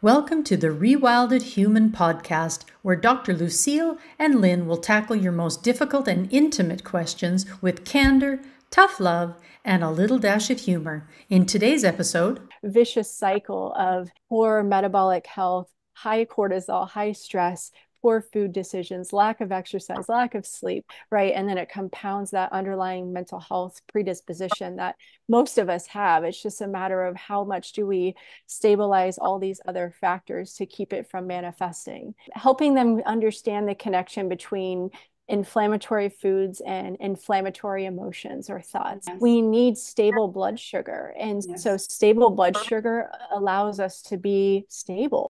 Welcome to the Rewilded Human podcast, where Dr. Lucille and Lynn will tackle your most difficult and intimate questions with candor, tough love, and a little dash of humor. In today's episode, vicious cycle of poor metabolic health, high cortisol, high stress, poor food decisions, lack of exercise, lack of sleep, right? And then it compounds that underlying mental health predisposition that most of us have. It's just a matter of how much do we stabilize all these other factors to keep it from manifesting. Helping them understand the connection between inflammatory foods and inflammatory emotions or thoughts. Yes. We need stable blood sugar. And yes. so, stable blood sugar allows us to be stable.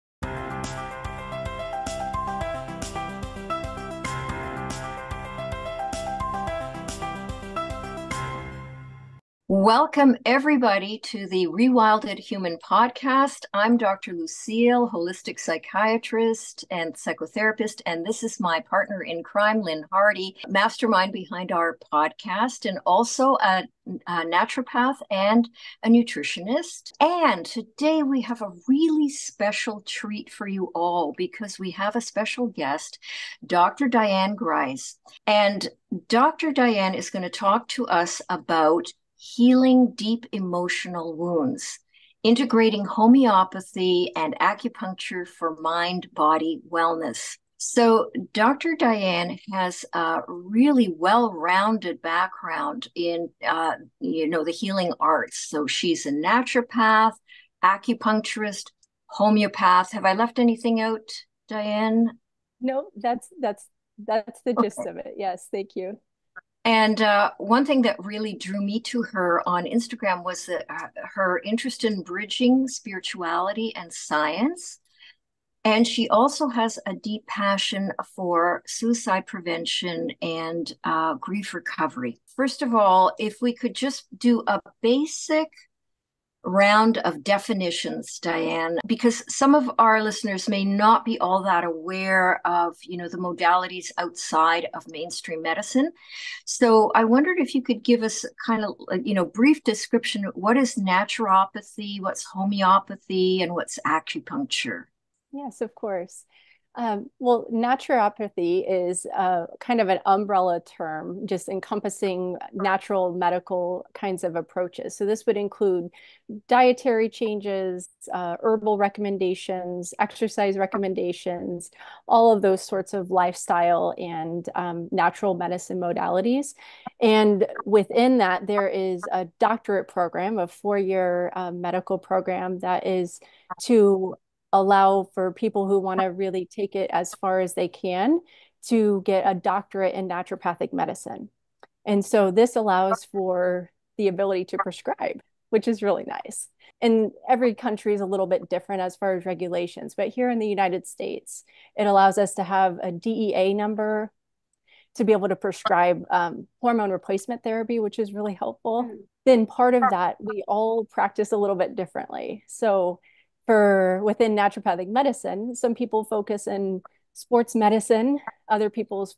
Welcome, everybody, to the Rewilded Human podcast. I'm Dr. Lucille, holistic psychiatrist and psychotherapist, and this is my partner in crime, Lynn Hardy, mastermind behind our podcast, and also a, a naturopath and a nutritionist. And today we have a really special treat for you all because we have a special guest, Dr. Diane Grise. And Dr. Diane is going to talk to us about healing deep emotional wounds, integrating homeopathy and acupuncture for mind body wellness. So, Dr. Diane has a really well rounded background in, uh, you know, the healing arts. So, she's a naturopath, acupuncturist, homeopath. Have I left anything out, Diane? No, that's that's that's the gist okay. of it. Yes, thank you. And uh, one thing that really drew me to her on Instagram was uh, her interest in bridging spirituality and science. And she also has a deep passion for suicide prevention and uh, grief recovery. First of all, if we could just do a basic round of definitions, Diane, because some of our listeners may not be all that aware of, you know, the modalities outside of mainstream medicine. So I wondered if you could give us kind of, you know, brief description. What is naturopathy? What's homeopathy? And what's acupuncture? Yes, of course. Um, well, naturopathy is uh, kind of an umbrella term, just encompassing natural medical kinds of approaches. So, this would include dietary changes, uh, herbal recommendations, exercise recommendations, all of those sorts of lifestyle and um, natural medicine modalities. And within that, there is a doctorate program, a four year uh, medical program that is to allow for people who want to really take it as far as they can to get a doctorate in naturopathic medicine. And so this allows for the ability to prescribe, which is really nice. And every country is a little bit different as far as regulations, but here in the United States, it allows us to have a DEA number to be able to prescribe um, hormone replacement therapy, which is really helpful. Mm. Then part of that, we all practice a little bit differently. So for within naturopathic medicine, some people focus in sports medicine, other people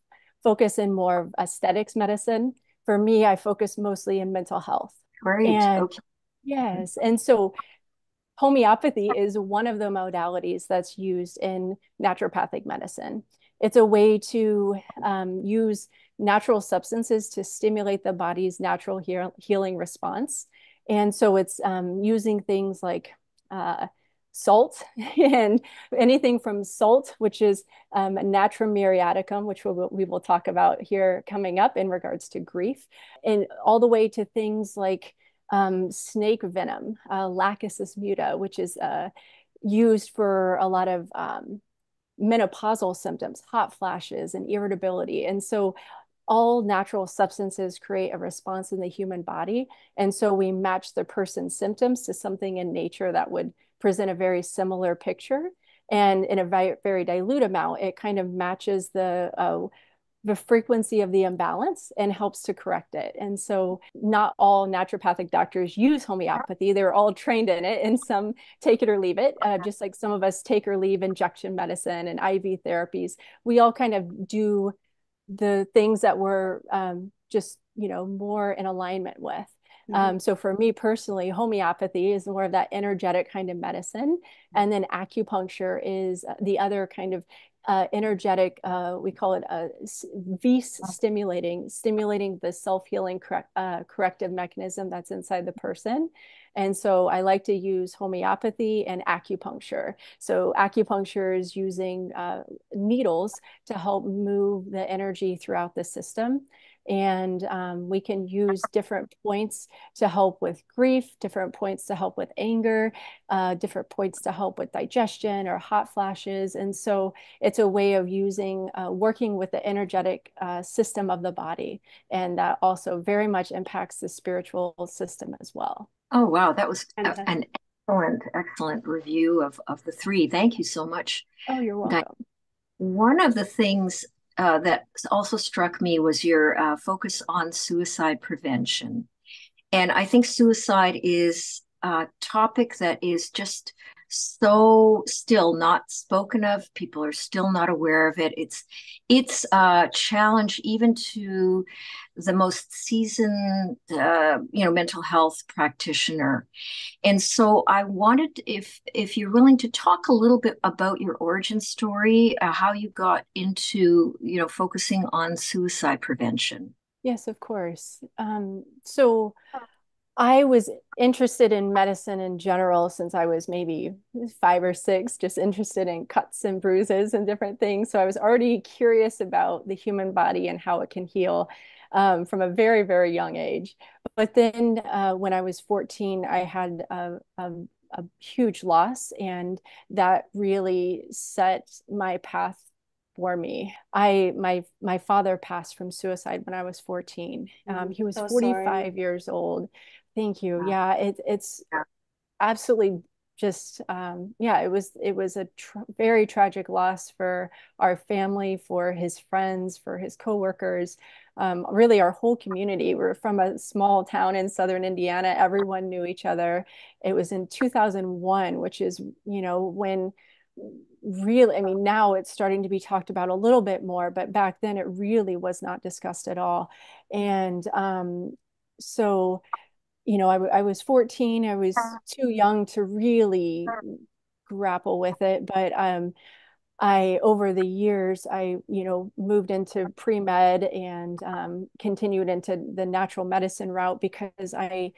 focus in more aesthetics medicine. For me, I focus mostly in mental health. Great. And, okay. Yes. And so homeopathy is one of the modalities that's used in naturopathic medicine. It's a way to um, use natural substances to stimulate the body's natural heal- healing response. And so it's um, using things like uh, salt and anything from salt, which is um, Natrum muriaticum, which we'll, we will talk about here coming up in regards to grief, and all the way to things like um, snake venom, uh, Lachesis muta, which is uh, used for a lot of um, menopausal symptoms, hot flashes, and irritability. And so all natural substances create a response in the human body. And so we match the person's symptoms to something in nature that would present a very similar picture. And in a very, very dilute amount, it kind of matches the uh, the frequency of the imbalance and helps to correct it. And so, not all naturopathic doctors use homeopathy. They're all trained in it, and some take it or leave it, uh, just like some of us take or leave injection medicine and IV therapies. We all kind of do the things that we're um, just, you know, more in alignment with. Mm-hmm. Um, so for me personally, homeopathy is more of that energetic kind of medicine, and then acupuncture is the other kind of uh, energetic, uh, we call it a a V stimulating, stimulating the self-healing correct, uh, corrective mechanism that's inside the person. And so I like to use homeopathy and acupuncture. So acupuncture is using uh, needles to help move the energy throughout the system and um, we can use different points to help with grief, different points to help with anger, uh, different points to help with digestion or hot flashes. And so it's a way of using, uh, working with the energetic uh, system of the body. And that also very much impacts the spiritual system as well. Oh, wow. That was an excellent, excellent review of, of the three. Thank you so much. Oh, you're welcome. One of the things uh, that also struck me was your uh, focus on suicide prevention. And I think suicide is a topic that is just so still not spoken of. People are still not aware of it. It's it's a challenge even to the most seasoned uh, you know mental health practitioner. And so i wanted if if you're willing to talk a little bit about your origin story uh, how you got into you know focusing on suicide prevention. Yes of course. Um, so I was interested in medicine in general since I was maybe five or six, just interested in cuts and bruises and different things. So I was already curious about the human body and how it can heal um, from a very, very young age. But then uh, when I was 14, I had a, a, a huge loss, and that really set my path for me. I my my father passed from suicide when I was 14. Um, he was so 45 sorry. years old. Thank you. Yeah, it, it's yeah. absolutely just um, yeah. It was it was a tra very tragic loss for our family, for his friends, for his coworkers, um, really our whole community. We're from a small town in southern Indiana. Everyone knew each other. It was in 2001, which is you know when really i mean now it's starting to be talked about a little bit more but back then it really was not discussed at all and um, so you know, I, I was 14. I was too young to really grapple with it. But um, I, over the years, I, you know, moved into pre med and um, continued into the natural medicine route because I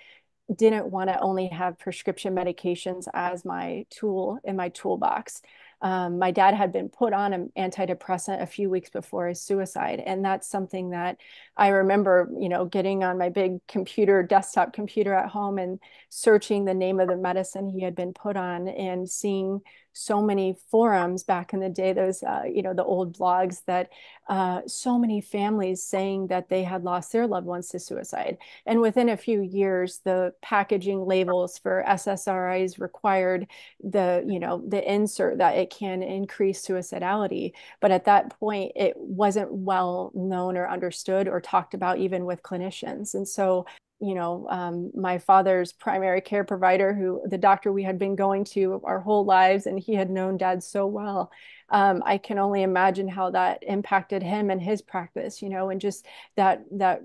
didn't want to only have prescription medications as my tool in my toolbox. Um, my dad had been put on an antidepressant a few weeks before his suicide. And that's something that I remember, you know, getting on my big computer, desktop computer at home and searching the name of the medicine he had been put on and seeing so many forums back in the day, those, uh, you know, the old blogs that uh, so many families saying that they had lost their loved ones to suicide. And within a few years, the packaging labels for SSRIs required the, you know, the insert that it can increase suicidality. But at that point, it wasn't well known or understood or talked about even with clinicians. And so you know, um, my father's primary care provider, who the doctor we had been going to our whole lives, and he had known dad so well. Um, I can only imagine how that impacted him and his practice, you know, and just that that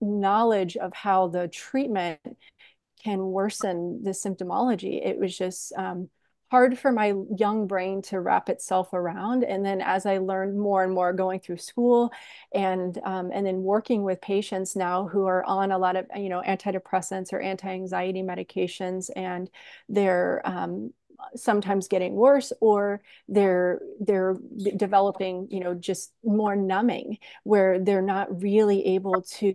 knowledge of how the treatment can worsen the symptomology. It was just um, hard for my young brain to wrap itself around. And then as I learned more and more going through school and um, and then working with patients now who are on a lot of you know antidepressants or anti-anxiety medications and they're um, sometimes getting worse or they're they're developing you know just more numbing where they're not really able to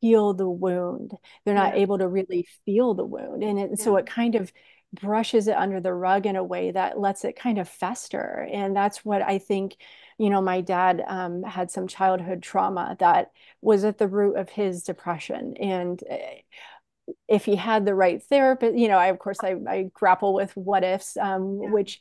heal the wound they're not yeah. able to really feel the wound and it, yeah. so it kind of brushes it under the rug in a way that lets it kind of fester. And that's what I think, you know, my dad um, had some childhood trauma that was at the root of his depression. And eh, if he had the right therapist, you know, I, of course, I, I grapple with what ifs, um, yeah. which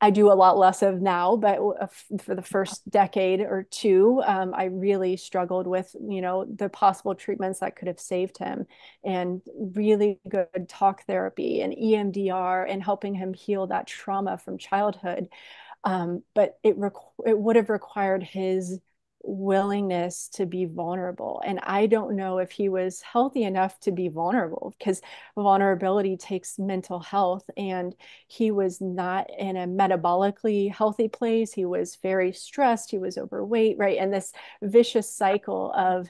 I do a lot less of now, but uh, for the first decade or two, um, I really struggled with, you know, the possible treatments that could have saved him and really good talk therapy and EMDR and helping him heal that trauma from childhood. Um, but it, it would have required his willingness to be vulnerable. And I don't know if he was healthy enough to be vulnerable because vulnerability takes mental health. And he was not in a metabolically healthy place. He was very stressed. He was overweight, right? And this vicious cycle of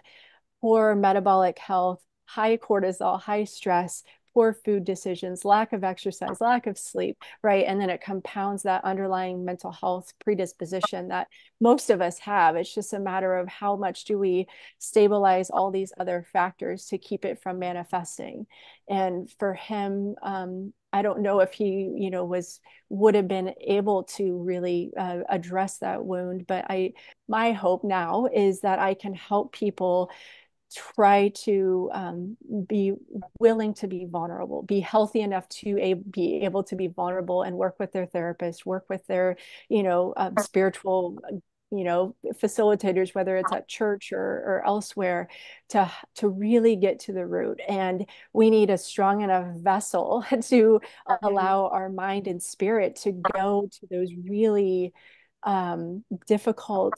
poor metabolic health, high cortisol, high stress, poor food decisions, lack of exercise, lack of sleep, right? And then it compounds that underlying mental health predisposition that most of us have. It's just a matter of how much do we stabilize all these other factors to keep it from manifesting. And for him, um, I don't know if he, you know, was would have been able to really uh, address that wound. But I, my hope now is that I can help people try to um, be willing to be vulnerable, be healthy enough to a, be able to be vulnerable and work with their therapist, work with their, you know, um, spiritual, you know, facilitators, whether it's at church or, or elsewhere, to to really get to the root. And we need a strong enough vessel to allow our mind and spirit to go to those really um, difficult,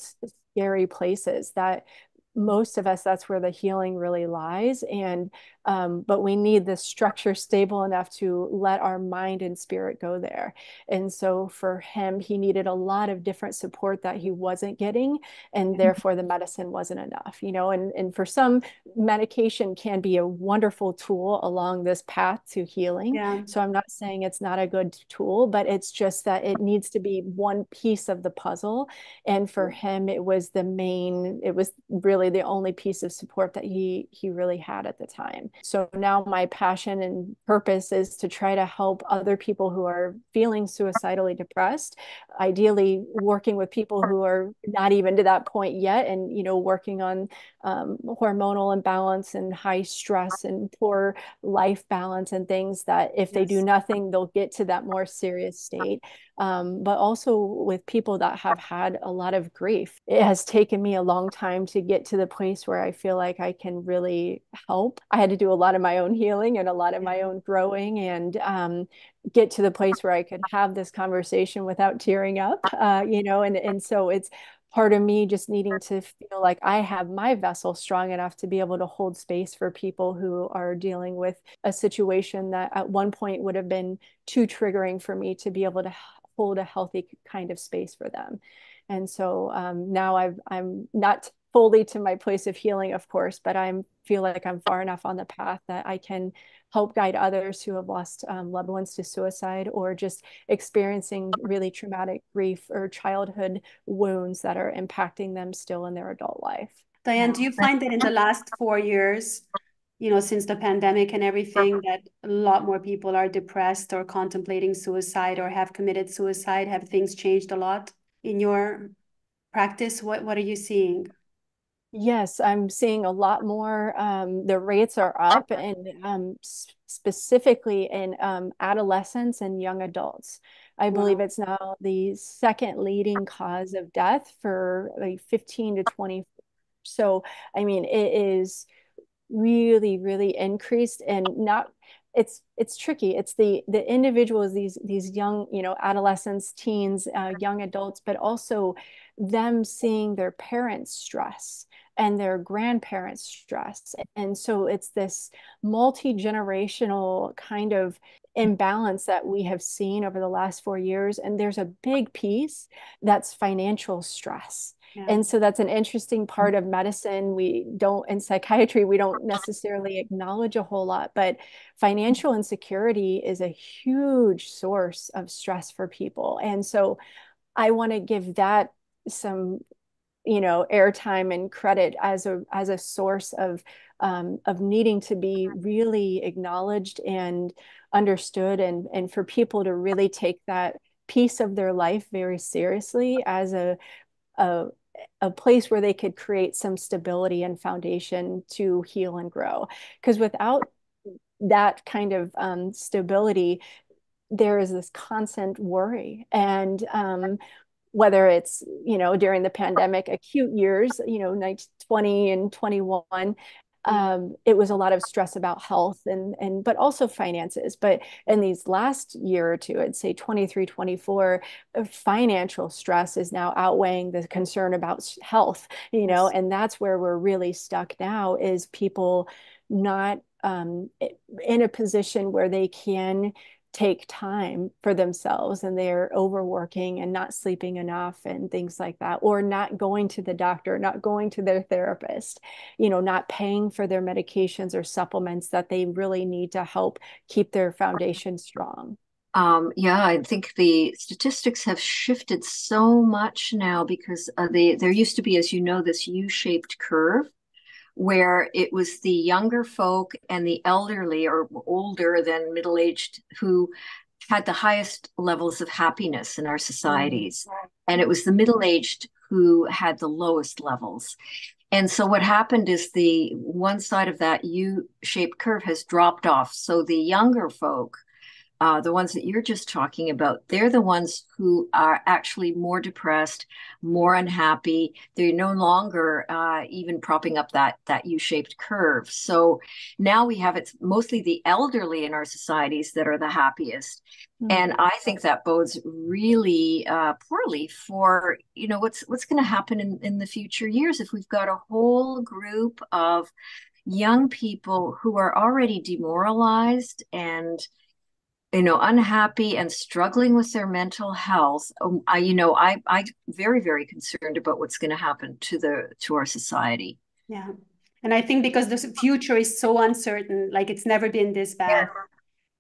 scary places that most of us that's where the healing really lies and um, but we need the structure stable enough to let our mind and spirit go there and so for him he needed a lot of different support that he wasn't getting and mm-hmm. therefore the medicine wasn't enough you know and and for some medication can be a wonderful tool along this path to healing yeah. so i'm not saying it's not a good tool but it's just that it needs to be one piece of the puzzle and for him it was the main it was really the only piece of support that he he really had at the time. So now my passion and purpose is to try to help other people who are feeling suicidally depressed, ideally working with people who are not even to that point yet and, you know, working on um, hormonal imbalance and high stress and poor life balance and things that if they do nothing, they'll get to that more serious state um, but also with people that have had a lot of grief. It has taken me a long time to get to the place where I feel like I can really help. I had to do a lot of my own healing and a lot of my own growing and um, get to the place where I could have this conversation without tearing up, uh, you know, and, and so it's part of me just needing to feel like I have my vessel strong enough to be able to hold space for people who are dealing with a situation that at one point would have been too triggering for me to be able to hold a healthy kind of space for them. And so um, now I've, I'm not fully to my place of healing, of course, but I feel like I'm far enough on the path that I can help guide others who have lost um, loved ones to suicide or just experiencing really traumatic grief or childhood wounds that are impacting them still in their adult life. Diane, do you find that in the last four years, you know, since the pandemic and everything, that a lot more people are depressed or contemplating suicide or have committed suicide? Have things changed a lot in your practice? What What are you seeing? Yes, I'm seeing a lot more. Um, the rates are up, and um, specifically in um, adolescents and young adults. I believe it's now the second leading cause of death for like 15 to 20. So, I mean, it is really really increased and not it's it's tricky. It's the the individuals these these young you know adolescents teens uh, young adults but also them seeing their parents stress and their grandparents stress. And so it's this multi-generational kind of imbalance that we have seen over the last four years. And there's a big piece that's financial stress and so that's an interesting part of medicine. We don't, in psychiatry, we don't necessarily acknowledge a whole lot, but financial insecurity is a huge source of stress for people. And so I want to give that some you know airtime and credit as a as a source of um, of needing to be really acknowledged and understood and and for people to really take that piece of their life very seriously as a a, a place where they could create some stability and foundation to heal and grow. Because without that kind of um, stability, there is this constant worry. And um, whether it's, you know, during the pandemic, acute years, you know, 20 and 21, um, it was a lot of stress about health and and but also finances but in these last year or two i'd say 23 24 uh, financial stress is now outweighing the concern about health you know and that's where we're really stuck now is people not um, in a position where they can take time for themselves and they're overworking and not sleeping enough and things like that or not going to the doctor not going to their therapist you know not paying for their medications or supplements that they really need to help keep their foundation strong. Um, yeah, I think the statistics have shifted so much now because uh, they, there used to be, as you know, this U-shaped curve where it was the younger folk and the elderly or older than middle aged who had the highest levels of happiness in our societies. Mm-hmm. And it was the middle aged who had the lowest levels. And so what happened is the one side of that U shaped curve has dropped off. So the younger folk uh, the ones that you're just talking about, they're the ones who are actually more depressed, more unhappy. They're no longer uh, even propping up that that U-shaped curve. So now we have it's mostly the elderly in our societies that are the happiest, mm-hmm. and I think that bodes really uh, poorly for you know what's what's going to happen in in the future years if we've got a whole group of young people who are already demoralized and you know unhappy and struggling with their mental health um, i you know i i very very concerned about what's going to happen to the to our society yeah and i think because the future is so uncertain like it's never been this bad yeah.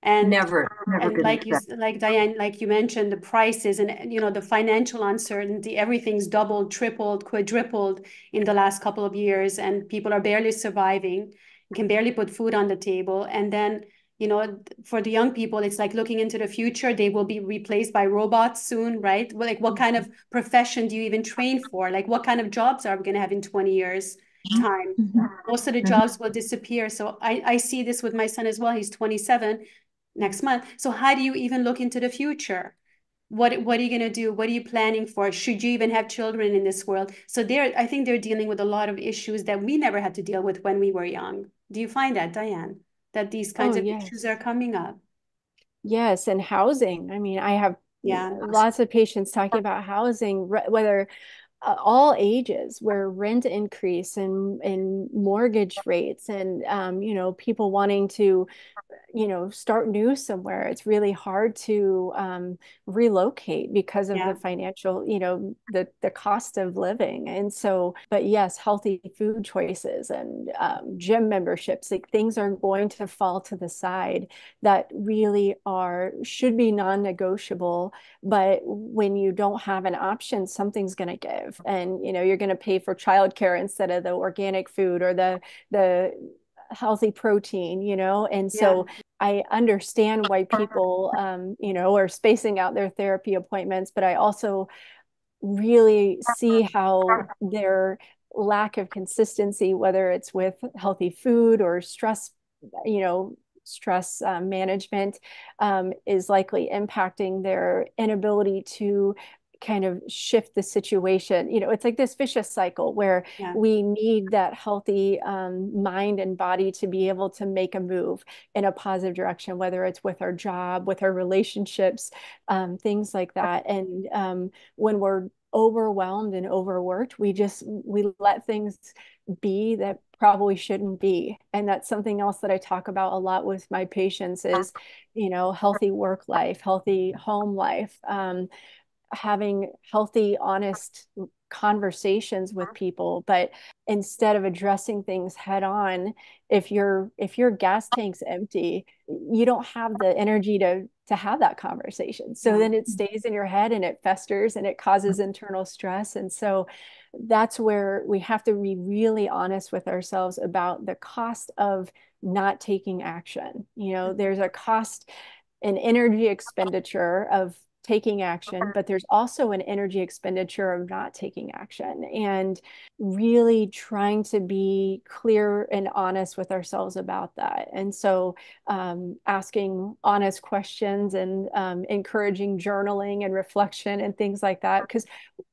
and never, never and like you bad. like diane like you mentioned the prices and you know the financial uncertainty everything's doubled tripled quadrupled in the last couple of years and people are barely surviving can barely put food on the table and then you know for the young people it's like looking into the future they will be replaced by robots soon right? Like what kind of mm-hmm. profession do you even train for? Like what kind of jobs are we going to have in 20 years mm-hmm. time? Mm-hmm. most of the mm-hmm. jobs will disappear. So I, I see this with my son as well. He's 27 next month. So how do you even look into the future? What what are you going to do? What are you planning for? Should you even have children in this world? So they're i think they're dealing with a lot of issues that we never had to deal with when we were young. Do you find that diane that these kinds oh, of yes. issues are coming up. Yes, and housing. I mean, I have yeah lots of patients talking about housing, whether uh, all ages where rent increase and and mortgage rates and um, you know people wanting to you know start new somewhere it's really hard to um, relocate because of yeah. the financial you know the the cost of living and so but yes healthy food choices and um, gym memberships like things are going to fall to the side that really are should be non-negotiable but when you don't have an option something's going to give and you know you're going to pay for childcare instead of the organic food or the the healthy protein you know and so yeah. i understand why people um, you know are spacing out their therapy appointments but i also really see how their lack of consistency whether it's with healthy food or stress you know stress uh, management um, is likely impacting their inability to kind of shift the situation you know it's like this vicious cycle where yeah. we need that healthy um, mind and body to be able to make a move in a positive direction whether it's with our job with our relationships um, things like that. And um, when we're overwhelmed and overworked we just we let things be that probably shouldn't be. And that's something else that i talk about a lot with my patients is you know healthy work life healthy home life. Um, having healthy, honest conversations with uh-huh. people but instead of addressing things head on if your if your gas uh-huh. tank's empty you don't have the energy to to have that conversation. So then it stays in your head and it festers and it causes uh-huh. internal stress. And so that's where we have to be really honest with ourselves about the cost of not taking action. You know mm-hmm. there's a cost an energy expenditure of taking action, but there's also an energy expenditure of not taking action and really trying to be clear and honest with ourselves about that. And so um, asking honest questions and um, encouraging journaling and reflection and things like that, because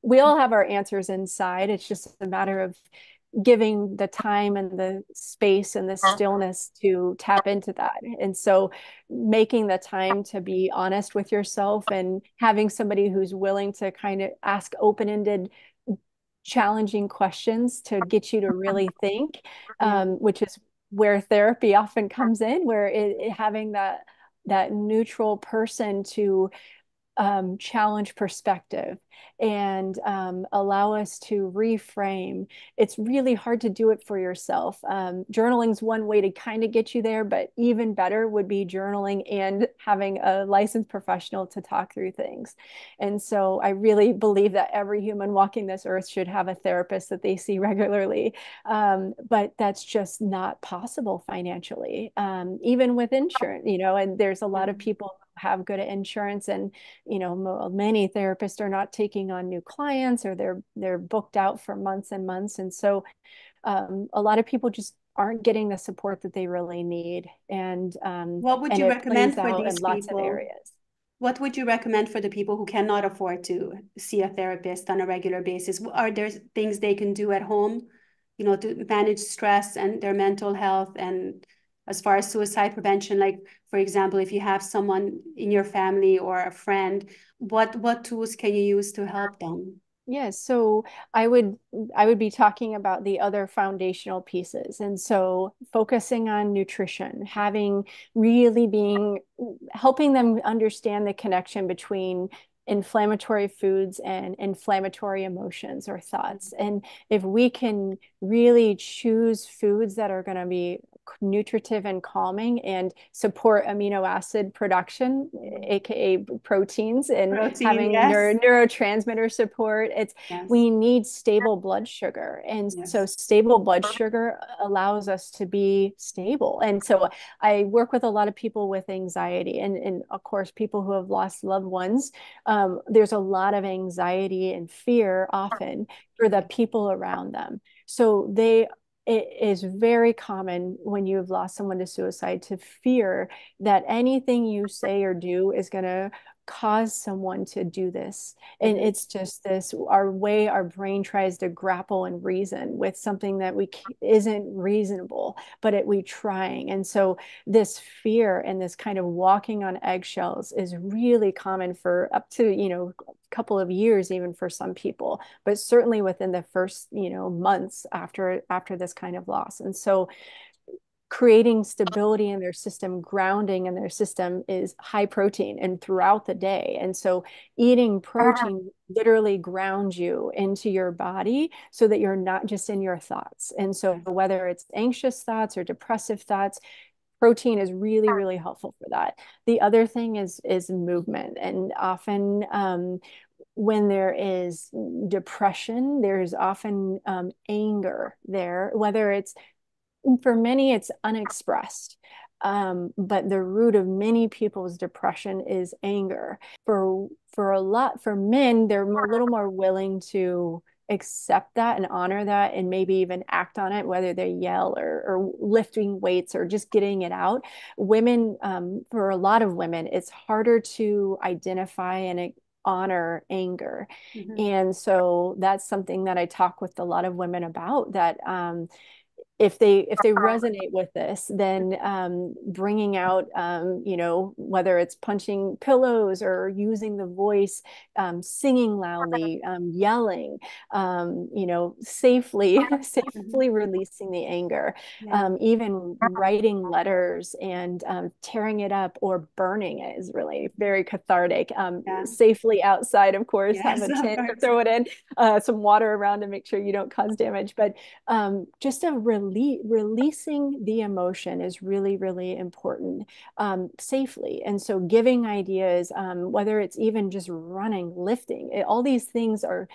we all have our answers inside. It's just a matter of giving the time and the space and the stillness to tap into that. And so making the time to be honest with yourself and having somebody who's willing to kind of ask open-ended challenging questions to get you to really think, um, which is where therapy often comes in, where it, it, having that that neutral person to um, challenge perspective and um, allow us to reframe. It's really hard to do it for yourself. Um, journaling is one way to kind of get you there, but even better would be journaling and having a licensed professional to talk through things. And so I really believe that every human walking this earth should have a therapist that they see regularly. Um, but that's just not possible financially, um, even with insurance, you know, and there's a lot of mm-hmm. people have good insurance and you know many therapists are not taking on new clients or they're they're booked out for months and months. And so um, a lot of people just aren't getting the support that they really need. And um, what would you recommend for these in lots people? of areas. What would you recommend for the people who cannot afford to see a therapist on a regular basis? Are there things they can do at home you know to manage stress and their mental health and as far as suicide prevention? Like for example if you have someone in your family or a friend what what tools can you use to help them Yes, so I would I would be talking about the other foundational pieces. And so focusing on nutrition, having really being helping them understand the connection between inflammatory foods and inflammatory emotions or thoughts. And if we can really choose foods that are going to be nutritive and calming and support amino acid production, aka proteins, and Protein, having yes. neuro, neurotransmitter support. It's yes. we need stable blood sugar, and yes. so stable blood sugar allows us to be stable. And so I work with a lot of people with anxiety, and and of course people who have lost loved ones. Um, there's a lot of anxiety and fear often for the people around them. So they it is very common when you've lost someone to suicide to fear that anything you say or do is going to cause someone to do this. And it's just this our way our brain tries to grapple and reason with something that we isn't reasonable but it we trying. And so this fear and this kind of walking on eggshells is really common for up to you know a couple of years even for some people but certainly within the first you know months after after this kind of loss. And so creating stability in their system, grounding in their system is high protein and throughout the day. And so eating protein literally grounds you into your body so that you're not just in your thoughts. And so whether it's anxious thoughts or depressive thoughts, protein is really really helpful for that. The other thing is is movement. And often um, when there is depression, there's often um, anger there, whether it's for many, it's unexpressed. Um, but the root of many people's depression is anger. For for a lot for men, they're a little more willing to accept that and honor that and maybe even act on it, whether they yell or, or lifting weights or just getting it out. Women, um, for a lot of women, it's harder to identify and honor anger. Mm-hmm. And so that's something that I talk with a lot of women about that um, if they if they resonate with this then um, bringing out um, you know whether it's punching pillows or using the voice um, singing loudly um, yelling um, you know safely safely releasing the anger. Um, even writing letters and tearing it up or burning it is really very cathartic yeah. safely outside of course yes, have a tin to throw it in uh, some water around to make sure you don't cause damage but just a release rele- releasing the emotion is really, really important um, safely. And so giving ideas, um, whether it's even just running, lifting, it, all these things are,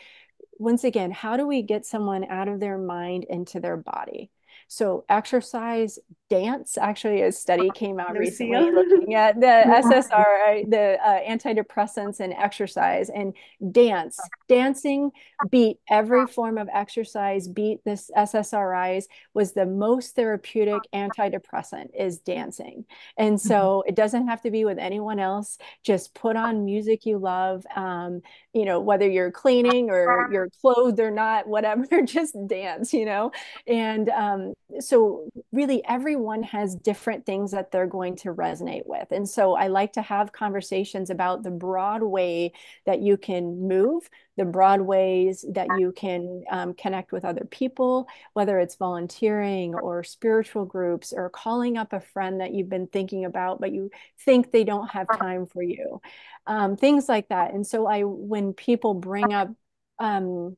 once again, how do we get someone out of their mind into their body? So exercise, dance. Actually, a study came out recently looking at the SSRI, the uh, antidepressants, and exercise and dance. Dancing beat every form of exercise. Beat this SSRIs was the most therapeutic antidepressant is dancing, and so mm-hmm. it doesn't have to be with anyone else. Just put on music you love. Um, you know, whether you're cleaning or you're clothed or not, whatever, just dance. You know, and um, so really everyone has different things that they're going to resonate with. And so I like to have conversations about the broad way that you can move, the broad ways that you can um, connect with other people, whether it's volunteering or spiritual groups or calling up a friend that you've been thinking about, but you think they don't have time for you, um, things like that. And so I, when people bring up, um,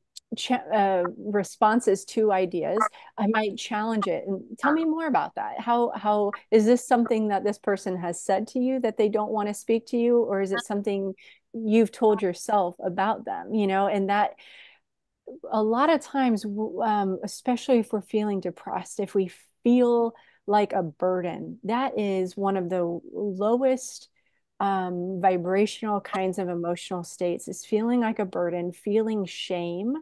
uh, responses to ideas i might challenge it. And tell me more about that. How how is this something that this person has said to you that they don't want to speak to you? Or is it something you've told yourself about them you know? And that a lot of times um, especially if we're feeling depressed if we feel like a burden that is one of the lowest um, vibrational kinds of emotional states is feeling like a burden, feeling shame.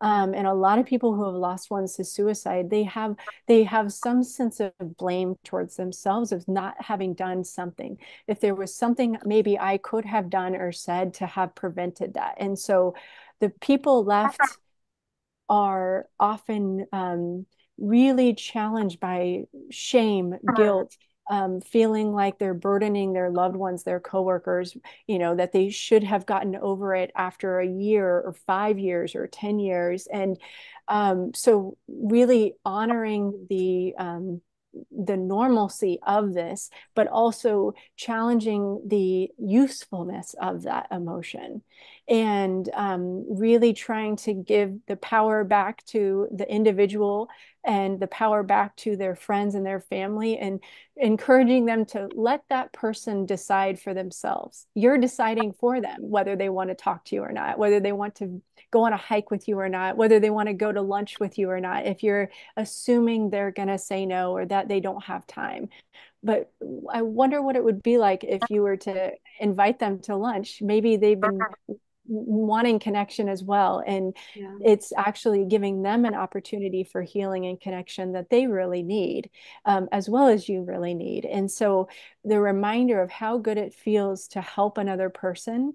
Um, and a lot of people who have lost ones to suicide, they have they have some sense of blame towards themselves of not having done something. If there was something maybe I could have done or said to have prevented that, and so the people left are often um, really challenged by shame, guilt um, feeling like they're burdening their loved ones, their coworkers, you know, that they should have gotten over it after a year or five years or 10 years. And um, so really honoring the, um, the normalcy of this, but also challenging the usefulness of that emotion and um, really trying to give the power back to the individual and the power back to their friends and their family and encouraging them to let that person decide for themselves. You're deciding for them whether they want to talk to you or not, whether they want to go on a hike with you or not, whether they want to go to lunch with you or not. If you're assuming they're going to say no or that they don't have time. But I wonder what it would be like if you were to invite them to lunch. Maybe they've been mm-hmm. Wanting connection as well. And yeah. it's actually giving them an opportunity for healing and connection that they really need um, as well as you really need. And so the reminder of how good it feels to help another person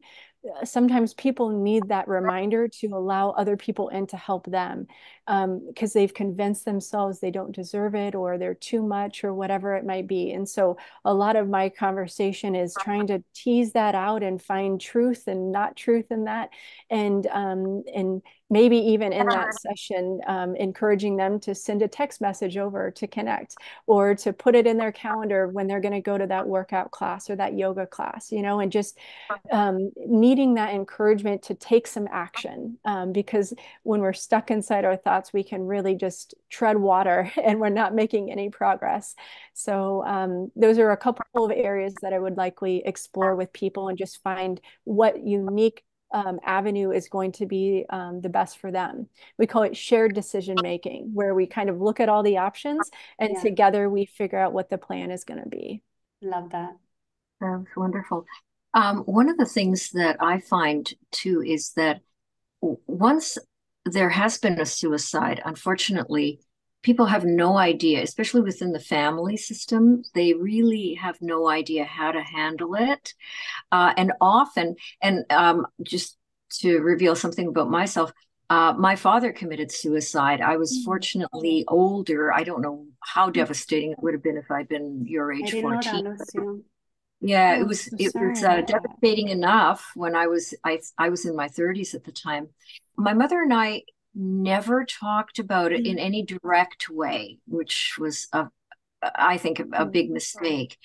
sometimes people need that reminder to allow other people in to help them because um, they've convinced themselves they don't deserve it or they're too much or whatever it might be. And so a lot of my conversation is trying to tease that out and find truth and not truth in that and um, and maybe even in that session, um, encouraging them to send a text message over to connect or to put it in their calendar when they're going to go to that workout class or that yoga class, you know, and just um, needing that encouragement to take some action. Um, because when we're stuck inside our thoughts, we can really just tread water and we're not making any progress. So, um, those are a couple of areas that I would likely explore with people and just find what unique um, avenue is going to be um, the best for them. We call it shared decision making, where we kind of look at all the options and yeah. together we figure out what the plan is going to be. Love that. That's wonderful. Um, one of the things that I find too is that once there has been a suicide, unfortunately, people have no idea, especially within the family system, they really have no idea how to handle it. Uh, and often, and um, just to reveal something about myself, uh, my father committed suicide. I was mm. fortunately older. I don't know how devastating it would have been if I'd been your age, 14. Yeah, oh, it was so it was uh, devastating enough when I was I I was in my 30s at the time. My mother and I never talked about it in mm. any direct way, which was a, I think, a, a mm. big mistake.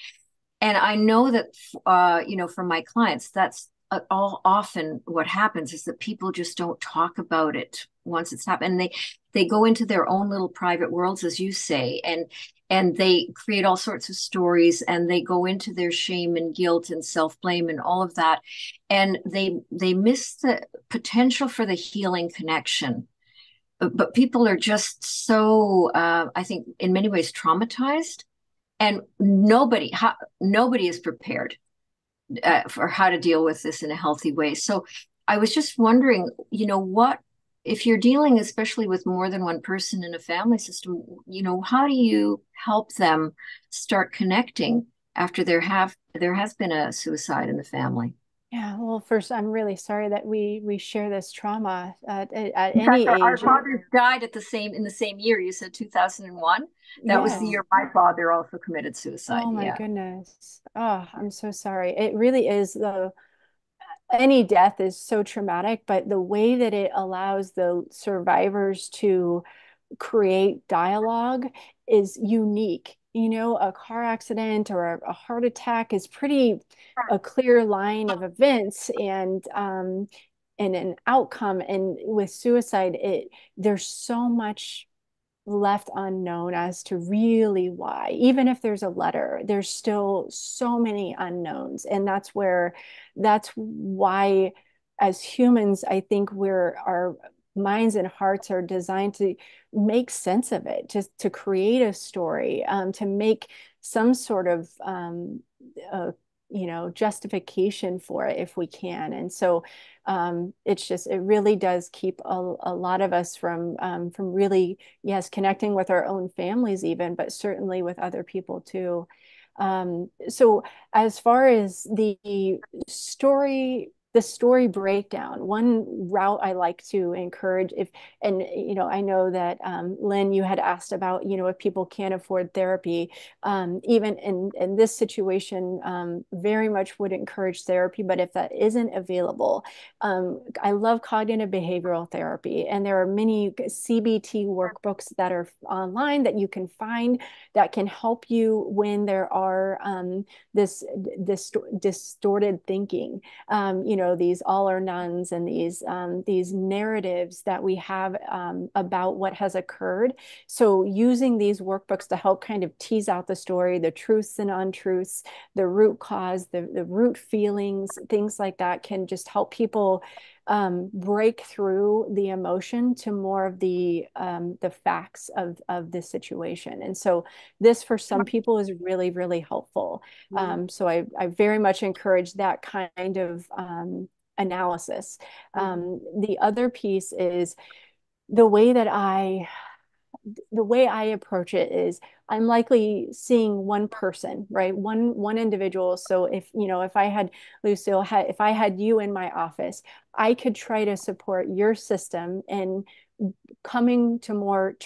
And I know that, uh, you know, from my clients, that's uh, all often what happens is that people just don't talk about it once it's happened. And they they go into their own little private worlds, as you say, and and they create all sorts of stories and they go into their shame and guilt and self-blame and all of that. And they they miss the potential for the healing connection. But people are just so uh, I think in many ways traumatized, and nobody how, nobody is prepared uh, for how to deal with this in a healthy way. So I was just wondering, you know, what if you're dealing especially with more than one person in a family system, you know, how do you help them start connecting after there have there has been a suicide in the family? Yeah, well, first, I'm really sorry that we we share this trauma uh, at, at any fact, age. Our fathers died at the same in the same year. You said 2001. That yes. was the year my father also committed suicide. Oh my yeah. goodness. Oh, I'm so sorry. It really is the any death is so traumatic, but the way that it allows the survivors to create dialogue is unique you know, a car accident or a, heart attack is pretty a clear line of events and um, and an outcome. And with suicide, it there's so much left unknown as to really why. Even if there's a letter, there's still so many unknowns, and that's where that's why as humans, I think we're our minds and hearts are designed to make sense of it, just to create a story, um, to make some sort of um, you know justification for it if we can. And so um, it's just it really does keep a, a lot of us from um, from really yes connecting with our own families even, but certainly with other people too. Um, so as far as the story the story breakdown. One route i like to encourage if and you know i know that um, lynn you had asked about you know if people can't afford therapy um, even in in this situation um, very much would encourage therapy but if that isn't available um, i love cognitive behavioral therapy and there are many cbt workbooks that are online that you can find that can help you when there are um, this this distorted thinking. Um, you know know these all or nones and these um, these narratives that we have um, about what has occurred. So using these workbooks to help kind of tease out the story, the truths and untruths, the root cause, the, the root feelings, things like that can just help people um, break through the emotion to more of the um, the facts of of this situation. And so this for some people is really really helpful. Mm-hmm. Um, so I I very much encourage that kind of um, analysis. Mm-hmm. Um, the other piece is the way that I the way I approach it is I'm likely seeing one person, right? One one individual. So if you know, if I had Lucille, if I had you in my office, I could try to support your system and coming to more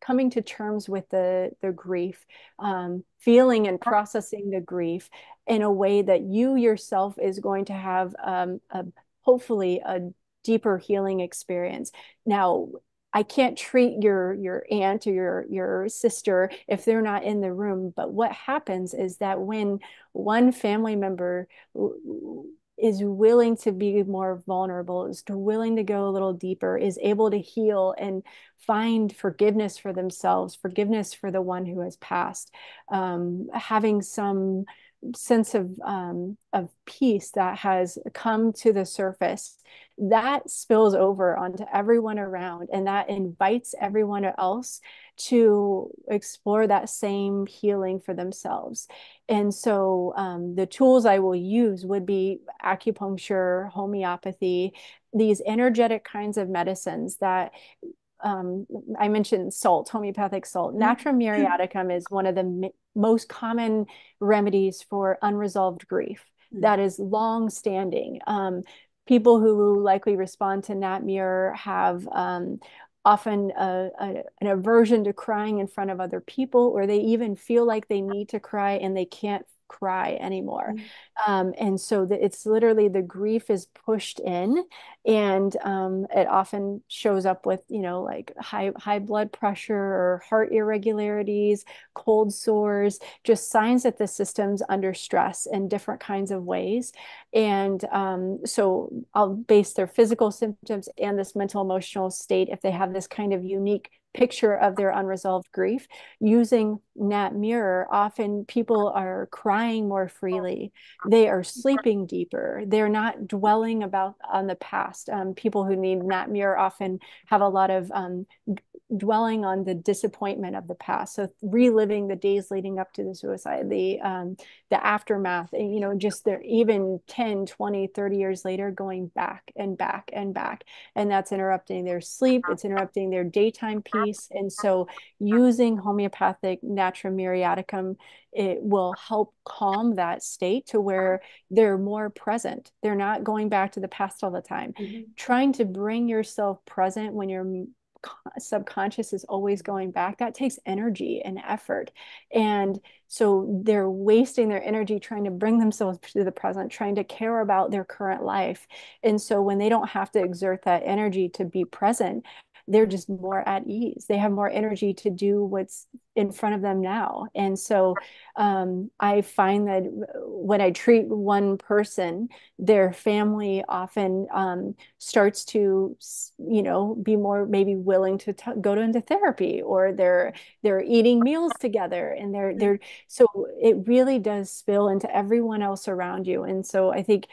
coming to terms with the the grief um, feeling and processing the grief in a way that you yourself is going to have um, a, hopefully a deeper healing experience now I can't treat your your aunt or your your sister if they're not in the room. But what happens is that when one family member is willing to be more vulnerable, is willing to go a little deeper, is able to heal and find forgiveness for themselves, forgiveness for the one who has passed, um, having some sense of um, of peace that has come to the surface that spills over onto everyone around and that invites everyone else to explore that same healing for themselves. And so um, the tools i will use would be acupuncture homeopathy these energetic kinds of medicines that um, I mentioned salt, homeopathic salt. Mm-hmm. Natrum muriaticum is one of the most common remedies for unresolved grief mm-hmm. that is long standing. Um, people who likely respond to NatMur have um, often a, a, an aversion to crying in front of other people, or they even feel like they need to cry and they can't cry anymore. Mm-hmm. Um, and so the, it's literally the grief is pushed in and um, it often shows up with, you know, like high, high blood pressure or heart irregularities, cold sores, just signs that the system's under stress in different kinds of ways. And um, so I'll base their physical symptoms and this mental emotional state if they have this kind of unique picture of their unresolved grief using nat mur often people are crying more freely. They are sleeping deeper. They're not dwelling about on the past. Um, people who need nat mur often have a lot of um, dwelling on the disappointment of the past. So reliving the days leading up to the suicide the um, the aftermath and you know just they're even 10 20 30 years later going back and back and back. And that's interrupting their sleep. It's interrupting their daytime peace and so using homeopathic Natrum muriaticum it will help calm that state to where they're more present. They're not going back to the past all the time. Mm-hmm. trying to bring yourself present when you're subconscious is always going back that takes energy and effort. And so they're wasting their energy trying to bring themselves to the present trying to care about their current life. And so when they don't have to exert that energy to be present they're just more at ease. They have more energy to do what's in front of them now. And so um, I find that when I treat one person, their family often um, starts to, you know, be more maybe willing to t- go to into therapy, or they're they're eating meals together, and they're they're so it really does spill into everyone else around you. And so I think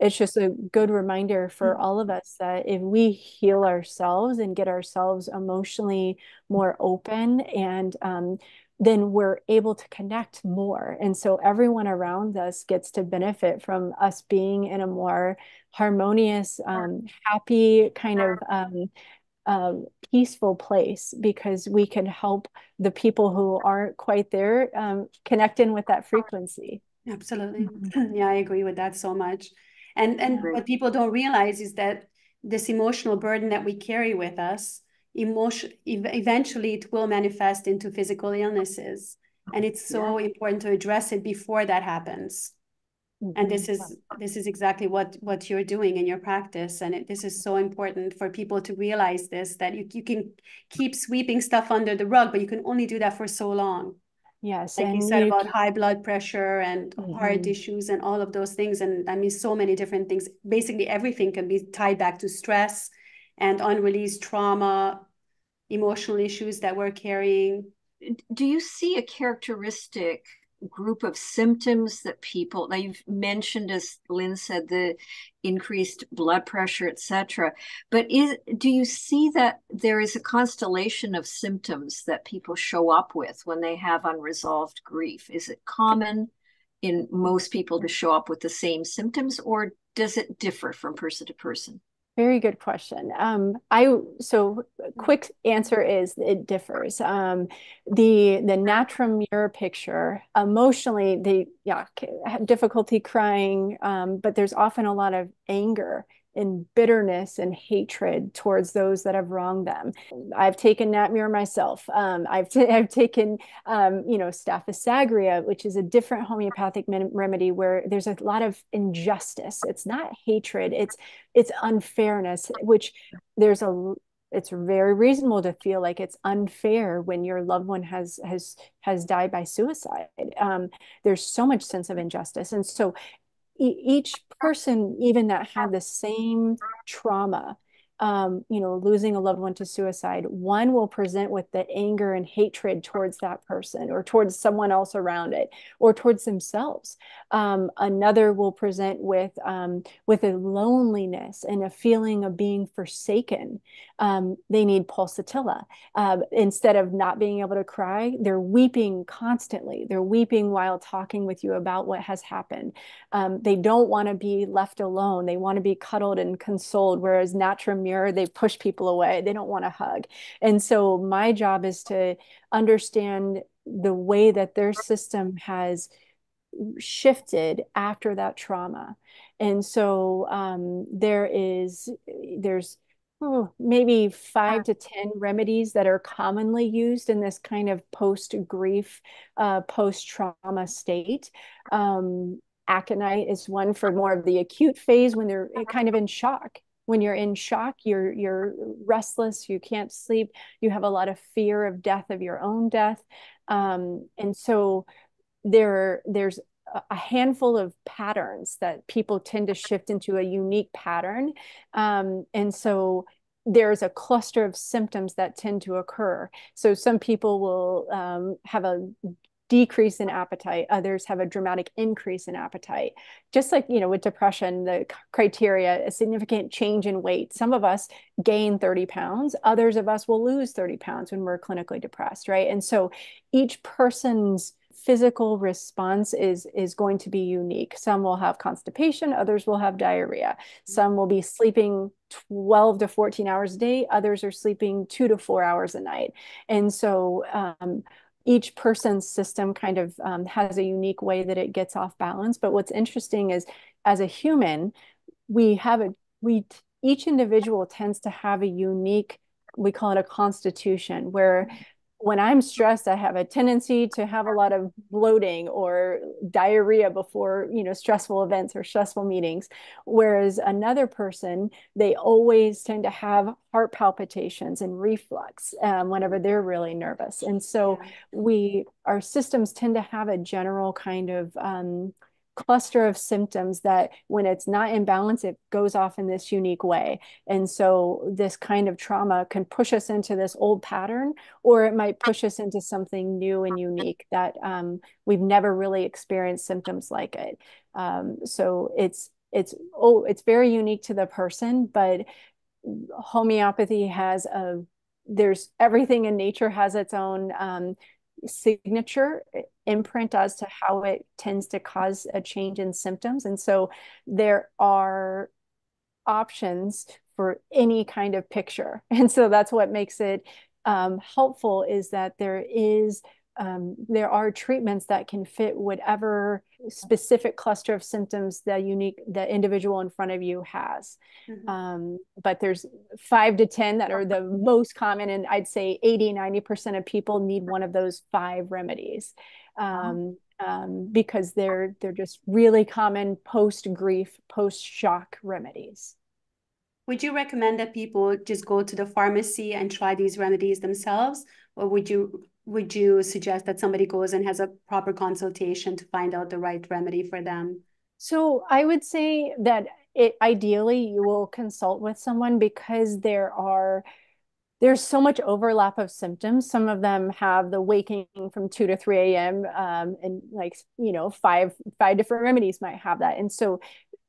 it's just a good reminder for mm. all of us that if we heal ourselves and get ourselves emotionally more open and um, then we're able to connect more and so everyone around us gets to benefit from us being in a more harmonious um, happy kind of um, uh, peaceful place because we can help the people who aren't quite there um, connect in with that frequency absolutely mm-hmm. yeah i agree with that so much and and what people don't realize is that this emotional burden that we carry with us emotion eventually it will manifest into physical illnesses. And it's so yeah. important to address it before that happens. Mm-hmm. and this is this is exactly what what you're doing in your practice. And it, this is so important for people to realize this that you, you can keep sweeping stuff under the rug but you can only do that for so long Yes. Like you said you about high blood pressure and mm-hmm. heart issues and all of those things. And I mean, so many different things. Basically, everything can be tied back to stress and unreleased trauma, emotional issues that we're carrying. Do you see a characteristic group of symptoms that people now you've mentioned as lynn said the increased blood pressure etc but is do you see that there is a constellation of symptoms that people show up with when they have unresolved grief? Is it common in most people to show up with the same symptoms or does it differ from person to person very good question. Um, I so quick answer is it differs. Um, the the Natrum mur picture emotionally they yeah difficulty crying, um, but there's often a lot of anger and bitterness and hatred towards those that have wronged them. I've taken Nat Mur myself. Um, I've, t- I've taken, um, you know, Staphysagria, which is a different homeopathic remedy where there's a lot of injustice. It's not hatred. It's it's unfairness, which there's a it's very reasonable to feel like it's unfair when your loved one has has has died by suicide um, there's so much sense of injustice and so each person, even that had the same trauma, um, you know, losing a loved one to suicide, one will present with the anger and hatred towards that person or towards someone else around it or towards themselves. Um, another will present with um, with a loneliness and a feeling of being forsaken. Um, they need pulsatilla. Uh, instead of not being able to cry, they're weeping constantly. They're weeping while talking with you about what has happened. Um, they don't want to be left alone. They want to be cuddled and consoled, whereas Natrum mur, they push people away. They don't want to hug. And so my job is to understand the way that their system has shifted after that trauma. And so um, there is, there's oh, maybe five to 10 remedies that are commonly used in this kind of post grief, uh, post trauma state. Um, aconite is one for more of the acute phase when they're kind of in shock when you're in shock you're you're restless you can't sleep you have a lot of fear of death of your own death um, and so there there's a handful of patterns that people tend to shift into a unique pattern um, and so there's a cluster of symptoms that tend to occur. So some people will um, have a decrease in appetite others have a dramatic increase in appetite. Just like you know with depression the criteria a significant change in weight. Some of us gain 30 pounds others of us will lose 30 pounds when we're clinically depressed right? And so each person's physical response is is going to be unique. Some will have constipation others will have diarrhea. Some will be sleeping 12 to 14 hours a day others are sleeping 2 to 4 hours a night. And so um, each person's system kind of um, has a unique way that it gets off balance. But what's interesting is as a human, we have a, we, each individual tends to have a unique, we call it a constitution, where when I'm stressed, I have a tendency to have a lot of bloating or diarrhea before, you know, stressful events or stressful meetings. Whereas another person, they always tend to have heart palpitations and reflux um, whenever they're really nervous. And so we, our systems tend to have a general kind of um, cluster of symptoms that when it's not in balance, it goes off in this unique way. And so this kind of trauma can push us into this old pattern, or it might push us into something new and unique that um, we've never really experienced symptoms like it. Um, so it's it's oh it's very unique to the person, but homeopathy has a there's everything in nature has its own um, signature imprint as to how it tends to cause a change in symptoms. And so there are options for any kind of picture. And so that's what makes it um, helpful is that there is um, there are treatments that can fit whatever specific cluster of symptoms the unique the individual in front of you has. Mm-hmm. um, but there's five to ten that are the most common and i'd say 80 90% of people need one of those five remedies. Um, um, because they're they're just really common post grief post shock remedies. Would you recommend that people just go to the pharmacy and try these remedies themselves? Or would you would you suggest that somebody goes and has a proper consultation to find out the right remedy for them? So I would say that it ideally you will consult with someone because there are there's so much overlap of symptoms. Some of them have the waking from two to three a.m. Um, and like you know five five different remedies might have that. And so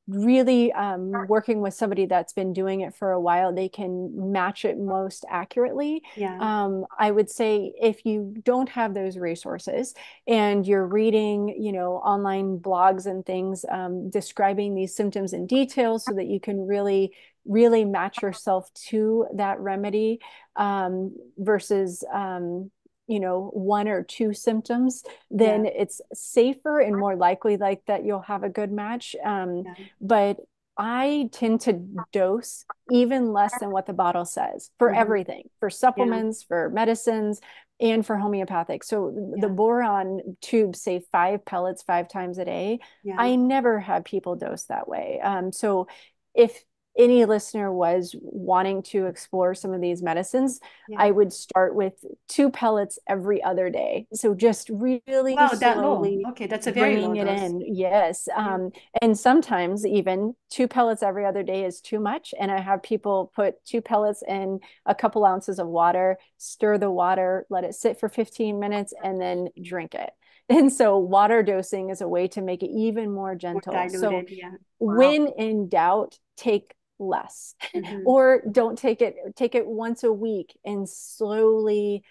really um, working with somebody that's been doing it for a while, they can match it most accurately. Yeah. Um, I would say if you don't have those resources and you're reading, you know, online blogs and things um, describing these symptoms in detail so that you can really really match yourself to that remedy um, versus um, you know one or two symptoms then yeah. it's safer and more likely like that you'll have a good match um, yeah. but I tend to dose even less than what the bottle says for mm-hmm. everything, for supplements, yeah. for medicines, and for homeopathic. So the Boiron tubes say five pellets five times a day. I never have people dose that way. Um, so if any listener was wanting to explore some of these medicines, yeah. I would start with two pellets every other day. So just really wow, slowly that okay, that's a very bringing it dose. in. Yes, yeah. um, and sometimes even two pellets every other day is too much. And I have people put two pellets in a couple ounces of water, stir the water, let it sit for 15 minutes, and then drink it. And so water dosing is a way to make it even more gentle. Diluted, so yeah. wow. when in doubt, take less mm-hmm. or don't take it take it once a week and slowly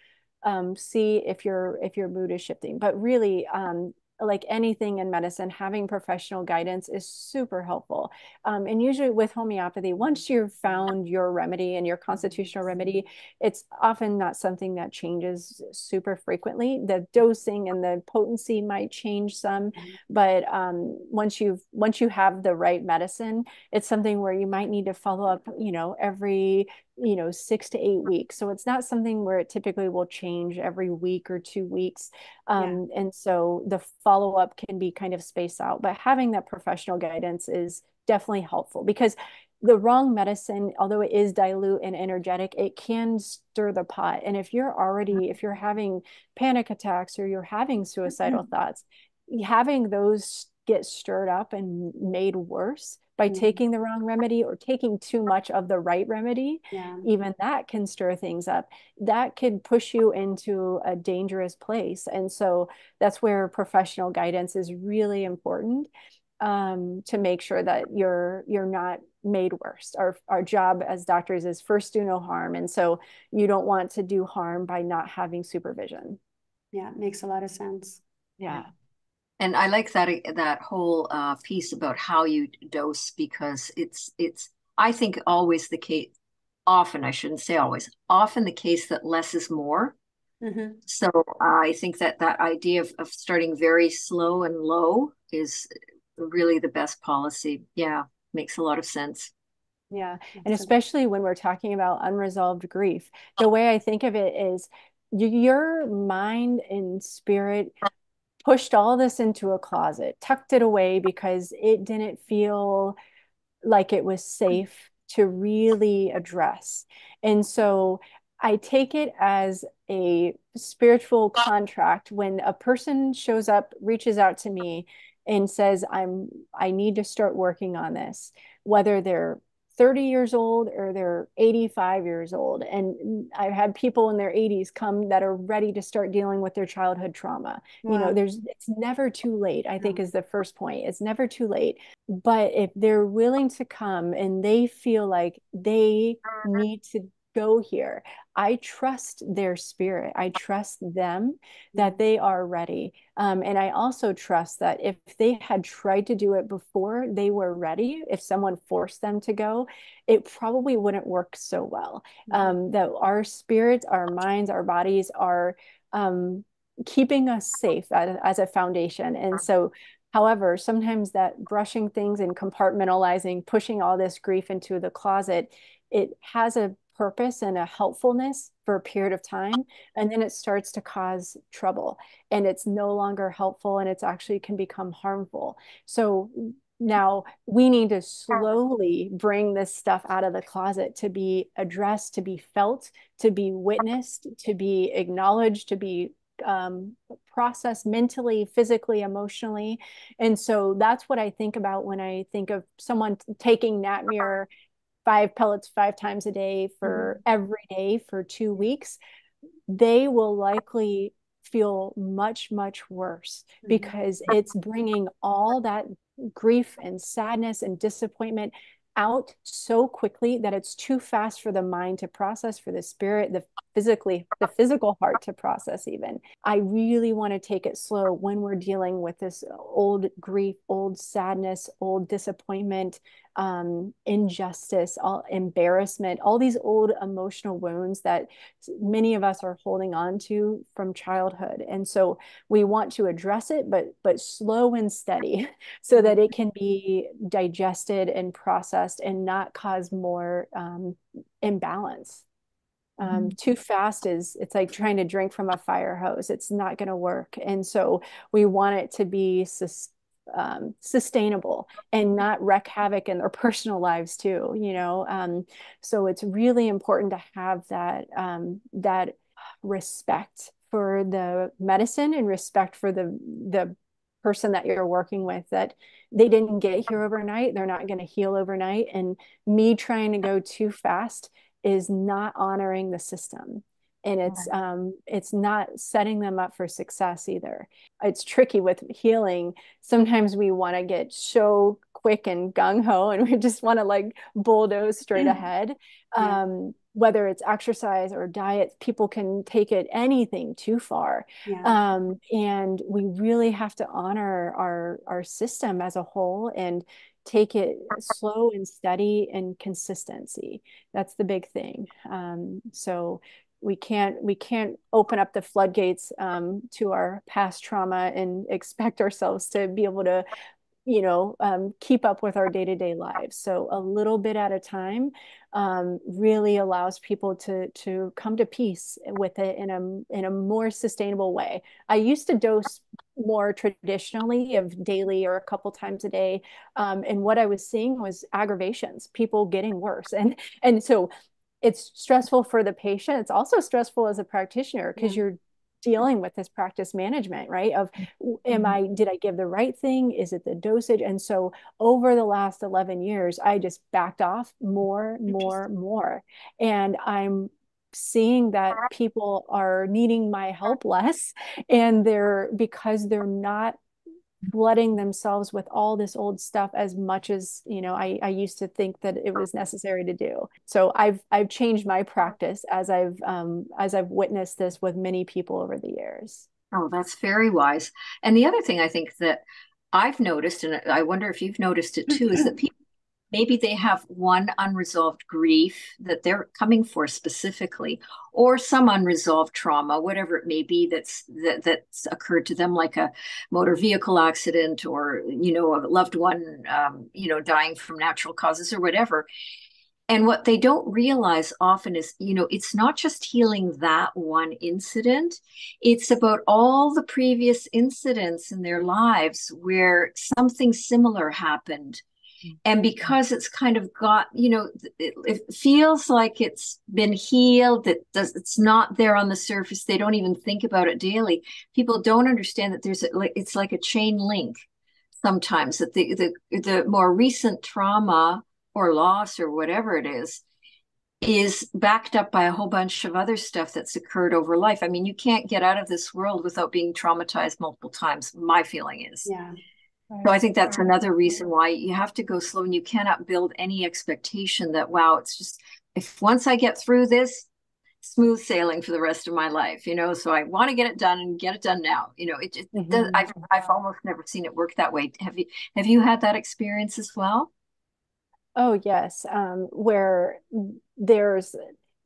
um, see if your if your mood is shifting but really um, like anything in medicine, having professional guidance is super helpful. Um, and usually with homeopathy, once you've found your remedy and your constitutional remedy, it's often not something that changes super frequently. The dosing and the potency might change some, mm-hmm. but um, once you've once you have the right medicine, it's something where you might need to follow up, you know, every you know six to eight weeks so it's not something where it typically will change every week or two weeks um, yeah. and so the follow-up can be kind of spaced out but having that professional guidance is definitely helpful because the wrong medicine although it is dilute and energetic it can stir the pot and if you're already if you're having panic attacks or you're having suicidal mm-hmm. thoughts having those get stirred up and made worse by mm-hmm. taking the wrong remedy or taking too much of the right remedy yeah. even that can stir things up. That could push you into a dangerous place. And so that's where professional guidance is really important um, to make sure that you're you're not made worse. Our our job as doctors is first do no harm. And so you don't want to do harm by not having supervision. Yeah makes a lot of sense. Yeah and I like that that whole uh, piece about how you dose because it's it's I think always the case. Often I shouldn't say always. Often the case that less is more. Mm-hmm. So uh, I think that that idea of, of starting very slow and low is really the best policy. Yeah, makes a lot of sense. Yeah, and especially when we're talking about unresolved grief, the way I think of it is your mind and spirit pushed all this into a closet, tucked it away because it didn't feel like it was safe to really address. And so I take it as a spiritual contract when a person shows up, reaches out to me and says, I'm I need to start working on this, whether they're 30 years old or they're 85 years old. And I've had people in their 80s come that are ready to start dealing with their childhood trauma. Wow. You know, there's it's never too late, I think is the first point. It's never too late. But if they're willing to come and they feel like they mm-hmm. need to go here. I trust their spirit. I trust them that mm-hmm. they are ready. Um, and I also trust that if they had tried to do it before they were ready, if someone forced them to go, it probably wouldn't work so well. Mm-hmm. Um, that our spirits, our minds, our bodies are um, keeping us safe as, as a foundation. And so However, sometimes that brushing things and compartmentalizing, pushing all this grief into the closet, it has a purpose and a helpfulness for a period of time and then it starts to cause trouble and it's no longer helpful and it's actually can become harmful so now we need to slowly bring this stuff out of the closet to be addressed to be felt to be witnessed to be acknowledged to be um, processed mentally, physically, emotionally. And so that's what I think about when I think of someone taking NatMur five pellets five times a day for mm-hmm. every day for two weeks, they will likely feel much, much worse mm-hmm. because it's bringing all that grief and sadness and disappointment out so quickly that it's too fast for the mind to process for the spirit the physically the physical heart to process even i really want to take it slow when we're dealing with this old grief old sadness old disappointment um, injustice, all embarrassment, all these old emotional wounds that many of us are holding on to from childhood. And so we want to address it, but but slow and steady, so that it can be digested and processed and not cause more um, imbalance. Um, mm-hmm. too fast is it's like trying to drink from a fire hose. It's not going to work. And so we want it to be sus- um, sustainable and not wreak havoc in their personal lives too you know? Um, so it's really important to have that um, that respect for the medicine and respect for the the person that you're working with that they didn't get here overnight. They're not going to heal overnight. And me trying to go too fast is not honoring the system. And it's um it's not setting them up for success either. It's tricky with healing. Sometimes we want to get so quick and gung-ho and we just want to like bulldoze straight ahead. Yeah. um whether it's exercise or diet people can take it anything too far. Yeah. um and we really have to honor our our system as a whole and take it slow and steady and consistency. That's the big thing. Um, so we can't we can't open up the floodgates um, to our past trauma and expect ourselves to be able to you know um, keep up with our day-to-day lives. So a little bit at a time um, really allows people to to come to peace with it in a in a more sustainable way. I used to dose more traditionally of daily or a couple times a day um, and what i was seeing was aggravations people getting worse. And and so it's stressful for the patient. It's also stressful as a practitioner because yeah. you're dealing with this practice management right? Of mm-hmm. am mm-hmm. i did i give the right thing? Is it the dosage? And so over the last 11 years i just backed off more more more. And i'm seeing that people are needing my help less and they're because they're not flooding themselves with all this old stuff as much as you know I, I used to think that it was necessary to do. So i've i've changed my practice as i've um, as i've witnessed this with many people over the years. Oh that's very wise. And the other thing i think that i've noticed and i wonder if you've noticed it too is that people maybe they have one unresolved grief that they're coming for specifically or some unresolved trauma whatever it may be that's that, that's occurred to them like a motor vehicle accident or you know a loved one um, you know dying from natural causes or whatever. And what they don't realize often is you know it's not just healing that one incident it's about all the previous incidents in their lives where something similar happened and mm-hmm. because it's kind of got you know it, it, feels like it's been healed that does it's not there on the surface they don't even think about it daily people don't understand that there's a, it's like a chain link sometimes that the the the more recent trauma or loss or whatever it is is backed up by a whole bunch of other stuff that's occurred over life. I mean, you can't get out of this world without being traumatized multiple times. My feeling is. Yeah. So I think that's another reason why you have to go slow and you cannot build any expectation that, wow, it's just, if once I get through this, smooth sailing for the rest of my life, you know? So I want to get it done and get it done now. You know, it just, mm-hmm. does, I've, I've almost never seen it work that way. Have you, have you had that experience as well? Oh, yes. Um, where there's,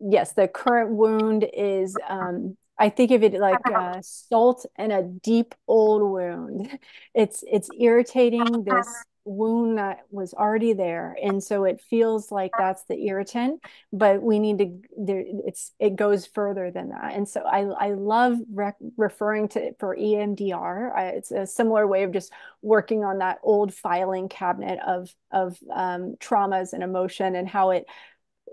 yes, the current wound is um, I think of it like uh, salt in a deep old wound. It's it's irritating this wound that was already there, and so it feels like that's the irritant. But we need to. There, it's it goes further than that, and so I I love rec- referring to it for EMDR. I, it's a similar way of just working on that old filing cabinet of of um, traumas and emotion and how it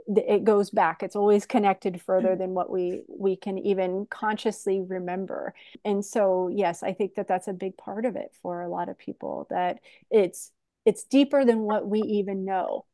it goes back. It's always connected further mm-hmm. than what we we can even consciously remember. And so yes i think that that's a big part of it for a lot of people that it's it's deeper than what we even know.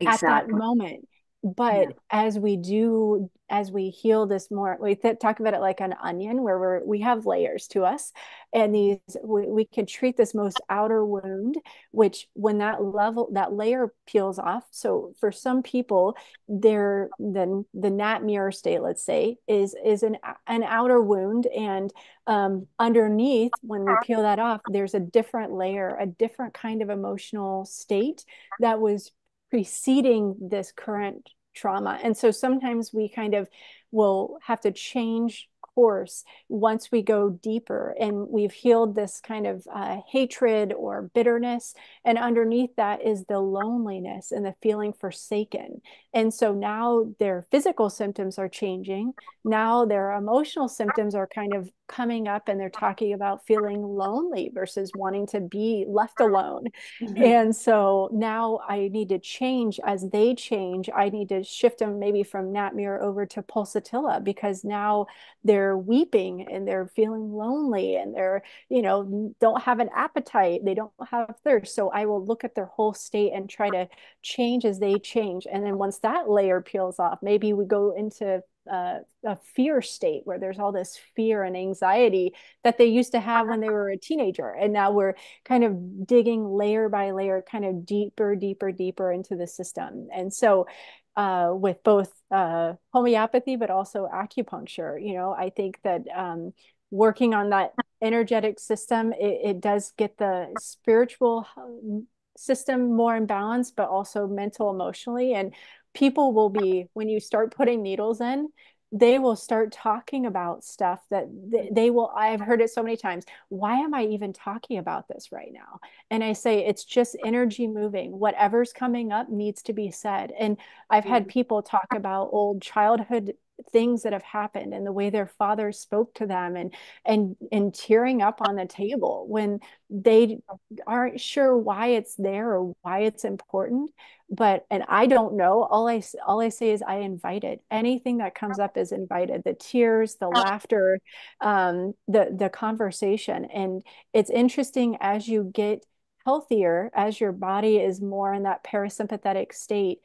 Exactly. at that moment but yeah. as we do as we heal this more we th- talk about it like an onion where we're we have layers to us and these we, we can treat this most outer wound which when that level that layer peels off so for some people there then the nat mur state let's say is is an an outer wound and um, underneath when we peel that off there's a different layer a different kind of emotional state that was preceding this current trauma. And so sometimes we kind of will have to change course once we go deeper and we've healed this kind of uh, hatred or bitterness. And underneath that is the loneliness and the feeling forsaken. And so now their physical symptoms are changing. Now their emotional symptoms are kind of coming up and they're talking about feeling lonely versus wanting to be left alone. Mm-hmm. And so now I need to change as they change. I need to shift them maybe from Nat Mur over to Pulsatilla because now they're weeping and they're feeling lonely and they're, you know, don't have an appetite. They don't have thirst. So I will look at their whole state and try to change as they change. And then once that layer peels off, maybe we go into uh, a fear state where there's all this fear and anxiety that they used to have when they were a teenager. And now we're kind of digging layer by layer kind of deeper deeper deeper into the system. And so uh, with both uh, homeopathy but also acupuncture you know i think that um, working on that energetic system it, it does get the spiritual um, system more in balance but also mental emotionally. And people will be when you start putting needles in they will start talking about stuff that they, they, will i've heard it so many times why am i even talking about this right now? And i say it's just energy moving. Whatever's coming up needs to be said. And i've had mm. people talk about old childhood things that have happened and the way their father spoke to them and and and tearing up on the table when they aren't sure why it's there or why it's important. But and i don't know. All i all i say is i invite it anything that comes up is invited. The tears the laughter um the the conversation. And it's interesting as you get healthier as your body is more in that parasympathetic state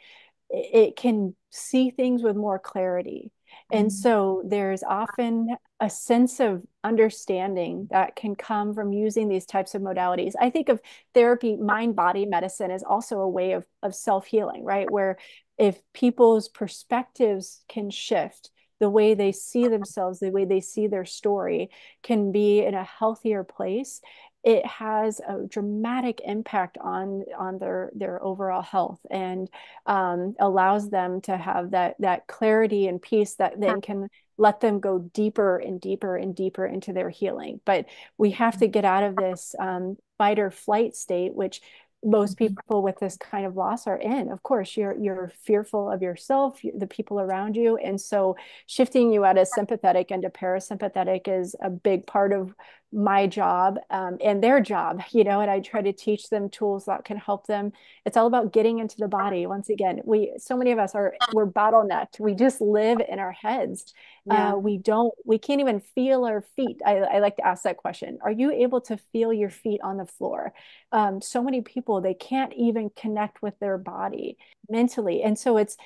it can see things with more clarity and mm-hmm. so there's often a sense of understanding that can come from using these types of modalities. I think of therapy, mind body medicine is also a way of, of self healing, right? Where if people's perspectives can shift, the way they see themselves, the way they see their story can be in a healthier place it has a dramatic impact on on their their overall health and um, allows them to have that that clarity and peace that then can let them go deeper and deeper and deeper into their healing. But we have to get out of this um, fight or flight state which most mm-hmm. people with this kind of loss are in. Of course you're you're fearful of yourself the people around you. And so shifting you out of sympathetic into parasympathetic is a big part of my job um, and their job you know and i try to teach them tools that can help them. It's all about getting into the body. Once again we so many of us are we're bottlenecked. We just live in our heads. Yeah. uh, we don't we can't even feel our feet. I, I like to ask that question. Are you able to feel your feet on the floor? Um, so many people they can't even connect with their body mentally. And so it's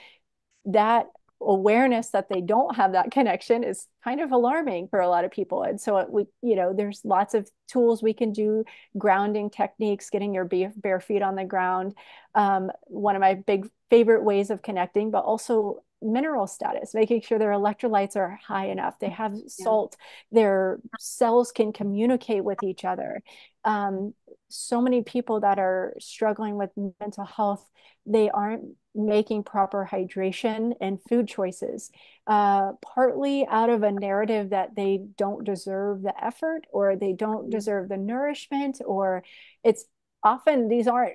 that awareness that they don't have that connection is kind of alarming for a lot of people. And so we you know there's lots of tools we can do grounding techniques getting your bare feet on the ground. Um, one of my big favorite ways of connecting but also mineral status making sure their electrolytes are high enough. They have salt. Their cells can communicate with each other. Um, so many people that are struggling with mental health they aren't making proper hydration and food choices, uh, partly out of a narrative that they don't deserve the effort or they don't mm-hmm. deserve the nourishment, or it's often these aren't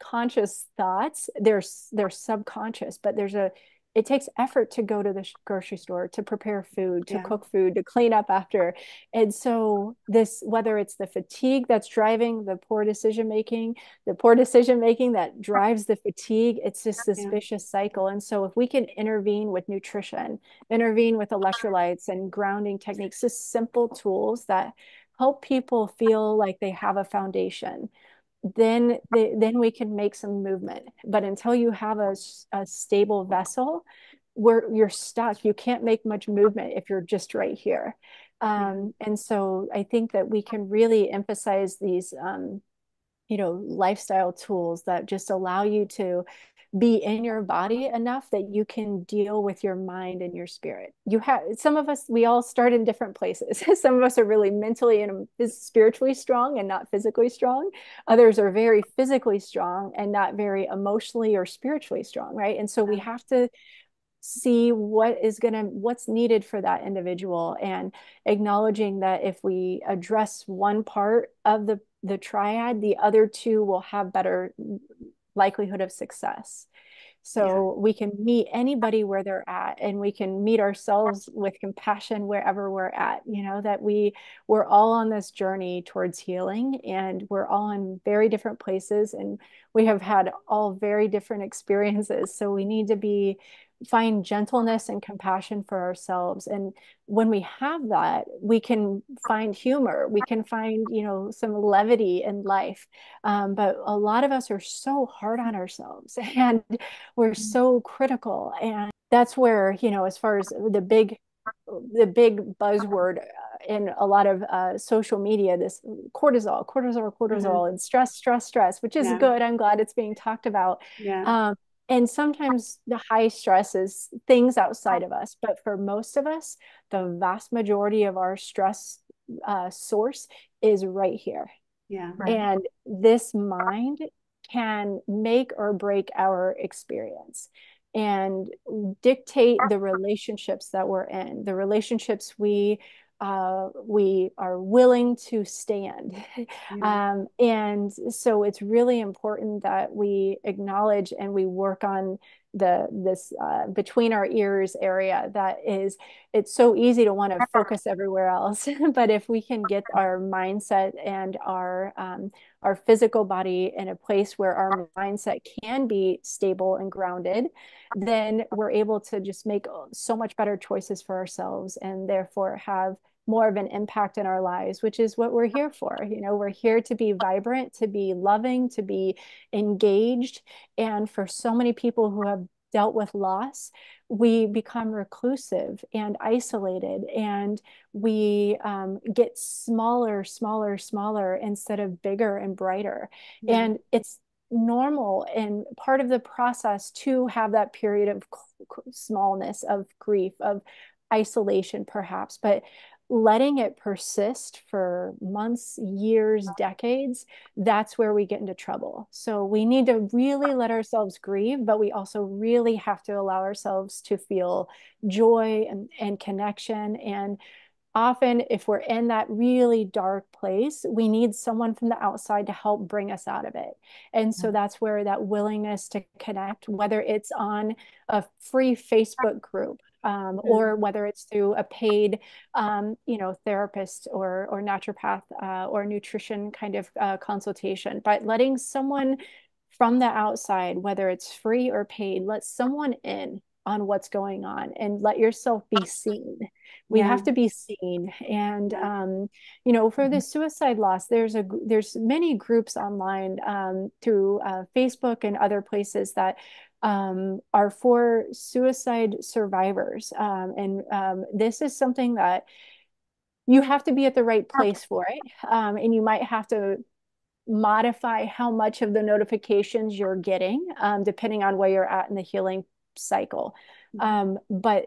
conscious thoughts, they're, they're subconscious, but there's a it takes effort to go to the grocery store to prepare food to yeah. cook food to clean up after and so this whether it's the fatigue that's driving the poor decision making the poor decision making that drives the fatigue it's just this yeah. vicious cycle and so if we can intervene with nutrition intervene with electrolytes and grounding techniques just simple tools that help people feel like they have a foundation then the, then we can make some movement. But until you have a, a stable vessel where you're stuck. You can't make much movement if you're just right here. Um, and so i think that we can really emphasize these um, you know lifestyle tools that just allow you to be in your body enough that you can deal with your mind and your spirit. You have some of us, we all start in different places. some of us are really mentally and spiritually strong and not physically strong. Others are very physically strong and not very emotionally or spiritually strong, right? And so we have to see what is going to what's needed for that individual and acknowledging that if we address one part of the the triad the other two will have better likelihood of success. So yeah. we can meet anybody where they're at and we can meet ourselves with compassion wherever we're at, you know, that we we're all on this journey towards healing and we're all in very different places and we have had all very different experiences. So we need to be find gentleness and compassion for ourselves and when we have that we can find humor we can find you know some levity in life um, but a lot of us are so hard on ourselves and we're mm-hmm. so critical and that's where you know as far as the big the big buzzword uh, in a lot of uh, social media this cortisol cortisol cortisol mm-hmm. and stress stress stress which is yeah. good i'm glad it's being talked about yeah. um, and sometimes the high stress is things outside of us but for most of us the vast majority of our stress uh, source is right here yeah right. and this mind can make or break our experience and dictate the relationships that we're in the relationships we uh, we are willing to stand. Mm-hmm. Um, and so it's really important that we acknowledge and we work on the this uh, between our ears area that is it's so easy to want to focus everywhere else but if we can get our mindset and our um, our physical body in a place where our mindset can be stable and grounded then we're able to just make so much better choices for ourselves and therefore have more of an impact in our lives, which is what we're here for. You know, we're here to be vibrant, to be loving, to be engaged. And for so many people who have dealt with loss, we become reclusive and isolated, and we um, get smaller, smaller, smaller instead of bigger and brighter. Yeah. And it's normal and part of the process to have that period of smallness, of grief, of isolation, perhaps. But letting it persist for months, years, decades, that's where we get into trouble. So we need to really let ourselves grieve, but we also really have to allow ourselves to feel joy and, and connection. And often, if we're in that really dark place, we need someone from the outside to help bring us out of it. And so mm-hmm. that's where that willingness to connect, whether it's on a free Facebook group um, mm-hmm. or whether it's through a paid, um, you know, therapist or or naturopath uh, or nutrition kind of uh, consultation. But letting someone from the outside, whether it's free or paid, let someone in on what's going on and let yourself be seen. We yeah. have to be seen. And um, you know, for mm-hmm. the suicide loss, there's a there's many groups online um, through uh, Facebook and other places that um, are for suicide survivors. Um, and um, this is something that you have to be at the right place for it. Um, and you might have to modify how much of the notifications you're getting, um, depending on where you're at in the healing cycle. Mm-hmm. Um, but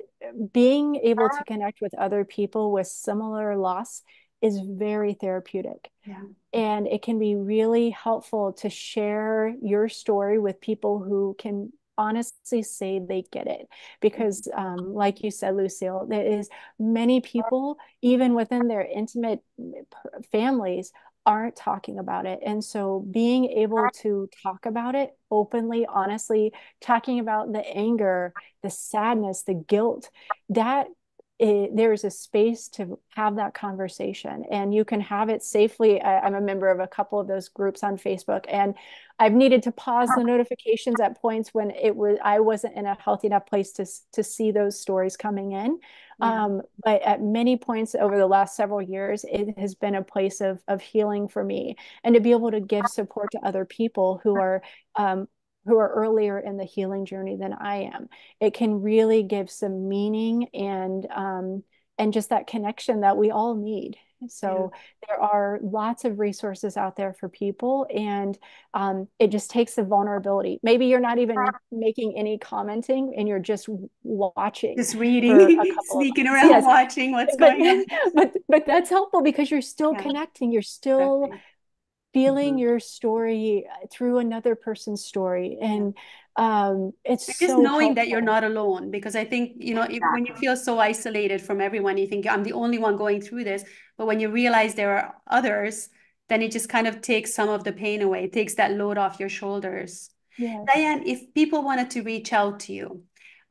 being able to connect with other people with similar loss is very therapeutic. Yeah. And it can be really helpful to share your story with people who can honestly say they get it because um, like you said lucille there is many people even within their intimate families aren't talking about it. And so being able to talk about it openly honestly talking about the anger the sadness the guilt that it, there's a space to have that conversation and you can have it safely. I, am a member of a couple of those groups on facebook and i've needed to pause the notifications at points when it was i wasn't in a healthy enough place to, to see those stories coming in. Yeah. um, but at many points over the last several years it has been a place of, of healing for me and to be able to give support to other people who are um, who are earlier in the healing journey than I am. It can really give some meaning and um, and just that connection that we all need. So yeah. there are lots of resources out there for people, and um, it just takes the vulnerability. Maybe you're not even making any commenting, and you're just watching, just reading, sneaking around, yes. watching what's but, going on. But but that's helpful because you're still yeah. connecting. You're still. Exactly feeling mm-hmm. your story uh, through another person's story and um it's just so knowing helpful. that you're not alone because i think you know exactly. when you feel so isolated from everyone you think i'm the only one going through this but when you realize there are others then it just kind of takes some of the pain away it takes that load off your shoulders yes. diane if people wanted to reach out to you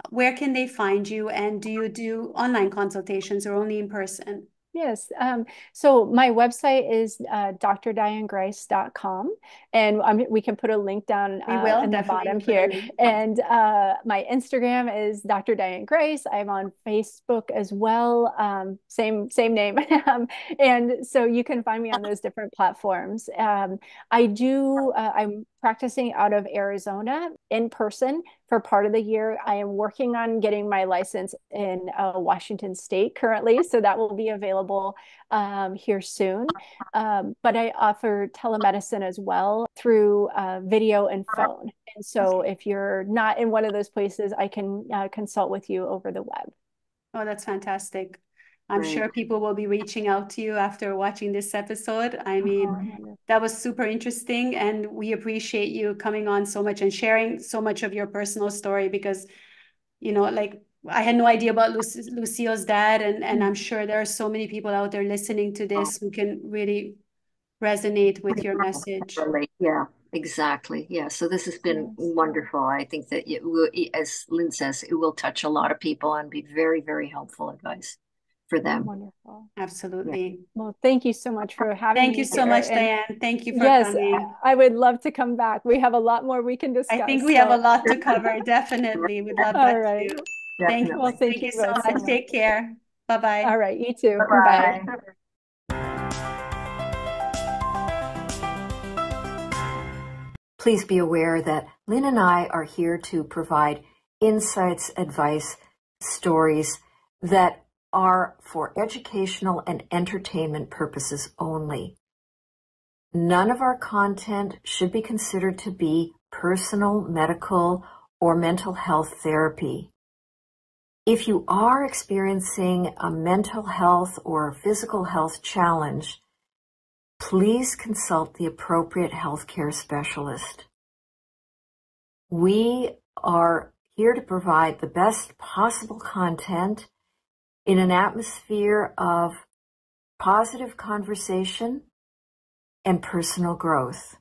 where can they find you and do you do online consultations or only in person Yes. Um, so my website is uh, drdianegrise.com and um, we can put a link down uh, will, in the bottom here. And uh, my Instagram is Dr. Diane Grise. I'm on Facebook as well. Um, same, same name. Um, and so you can find me on those different platforms. Um, I do, uh, I'm practicing out of Arizona in person for part of the year. I am working on getting my license in uh, Washington State currently, so that will be available um, here soon. Um, but I offer telemedicine as well through uh, video and phone. And so if you're not in one of those places, I can uh, consult with you over the web. Oh, that's fantastic. I'm right. sure people will be reaching out to you after watching this episode. I oh, mean, oh, that was super interesting. And we appreciate you coming on so much and sharing so much of your personal story because, you know, like I had no idea about Luc- Lucille's dad. And, and mm. I'm sure there are so many people out there listening to this oh. who can really resonate with your message. Yeah. Exactly. Yeah. So this has been wonderful. I think that it will, as Lynn says, it will touch a lot of people and be very, very helpful advice for them. Wonderful. Absolutely. Yeah. Well, thank you so much for having Thank me. Thank you so much, and Diane. Thank you for yes, coming. I would love to come back. We have a lot more we can discuss. I think we so. have a lot to cover. Definitely. We'd love that right. too. Thank you. Well, thank, thank you so much. so much. Take care. Bye-bye. All right. You too. Bye. Bye. Please be aware that Lynn and I are here to provide insights, advice, stories that are for educational and entertainment purposes only. None of our content should be considered to be personal, medical, or mental health therapy. If you are experiencing a mental health or physical health challenge, please consult the appropriate healthcare specialist. We are here to provide the best possible content in an atmosphere of positive conversation and personal growth.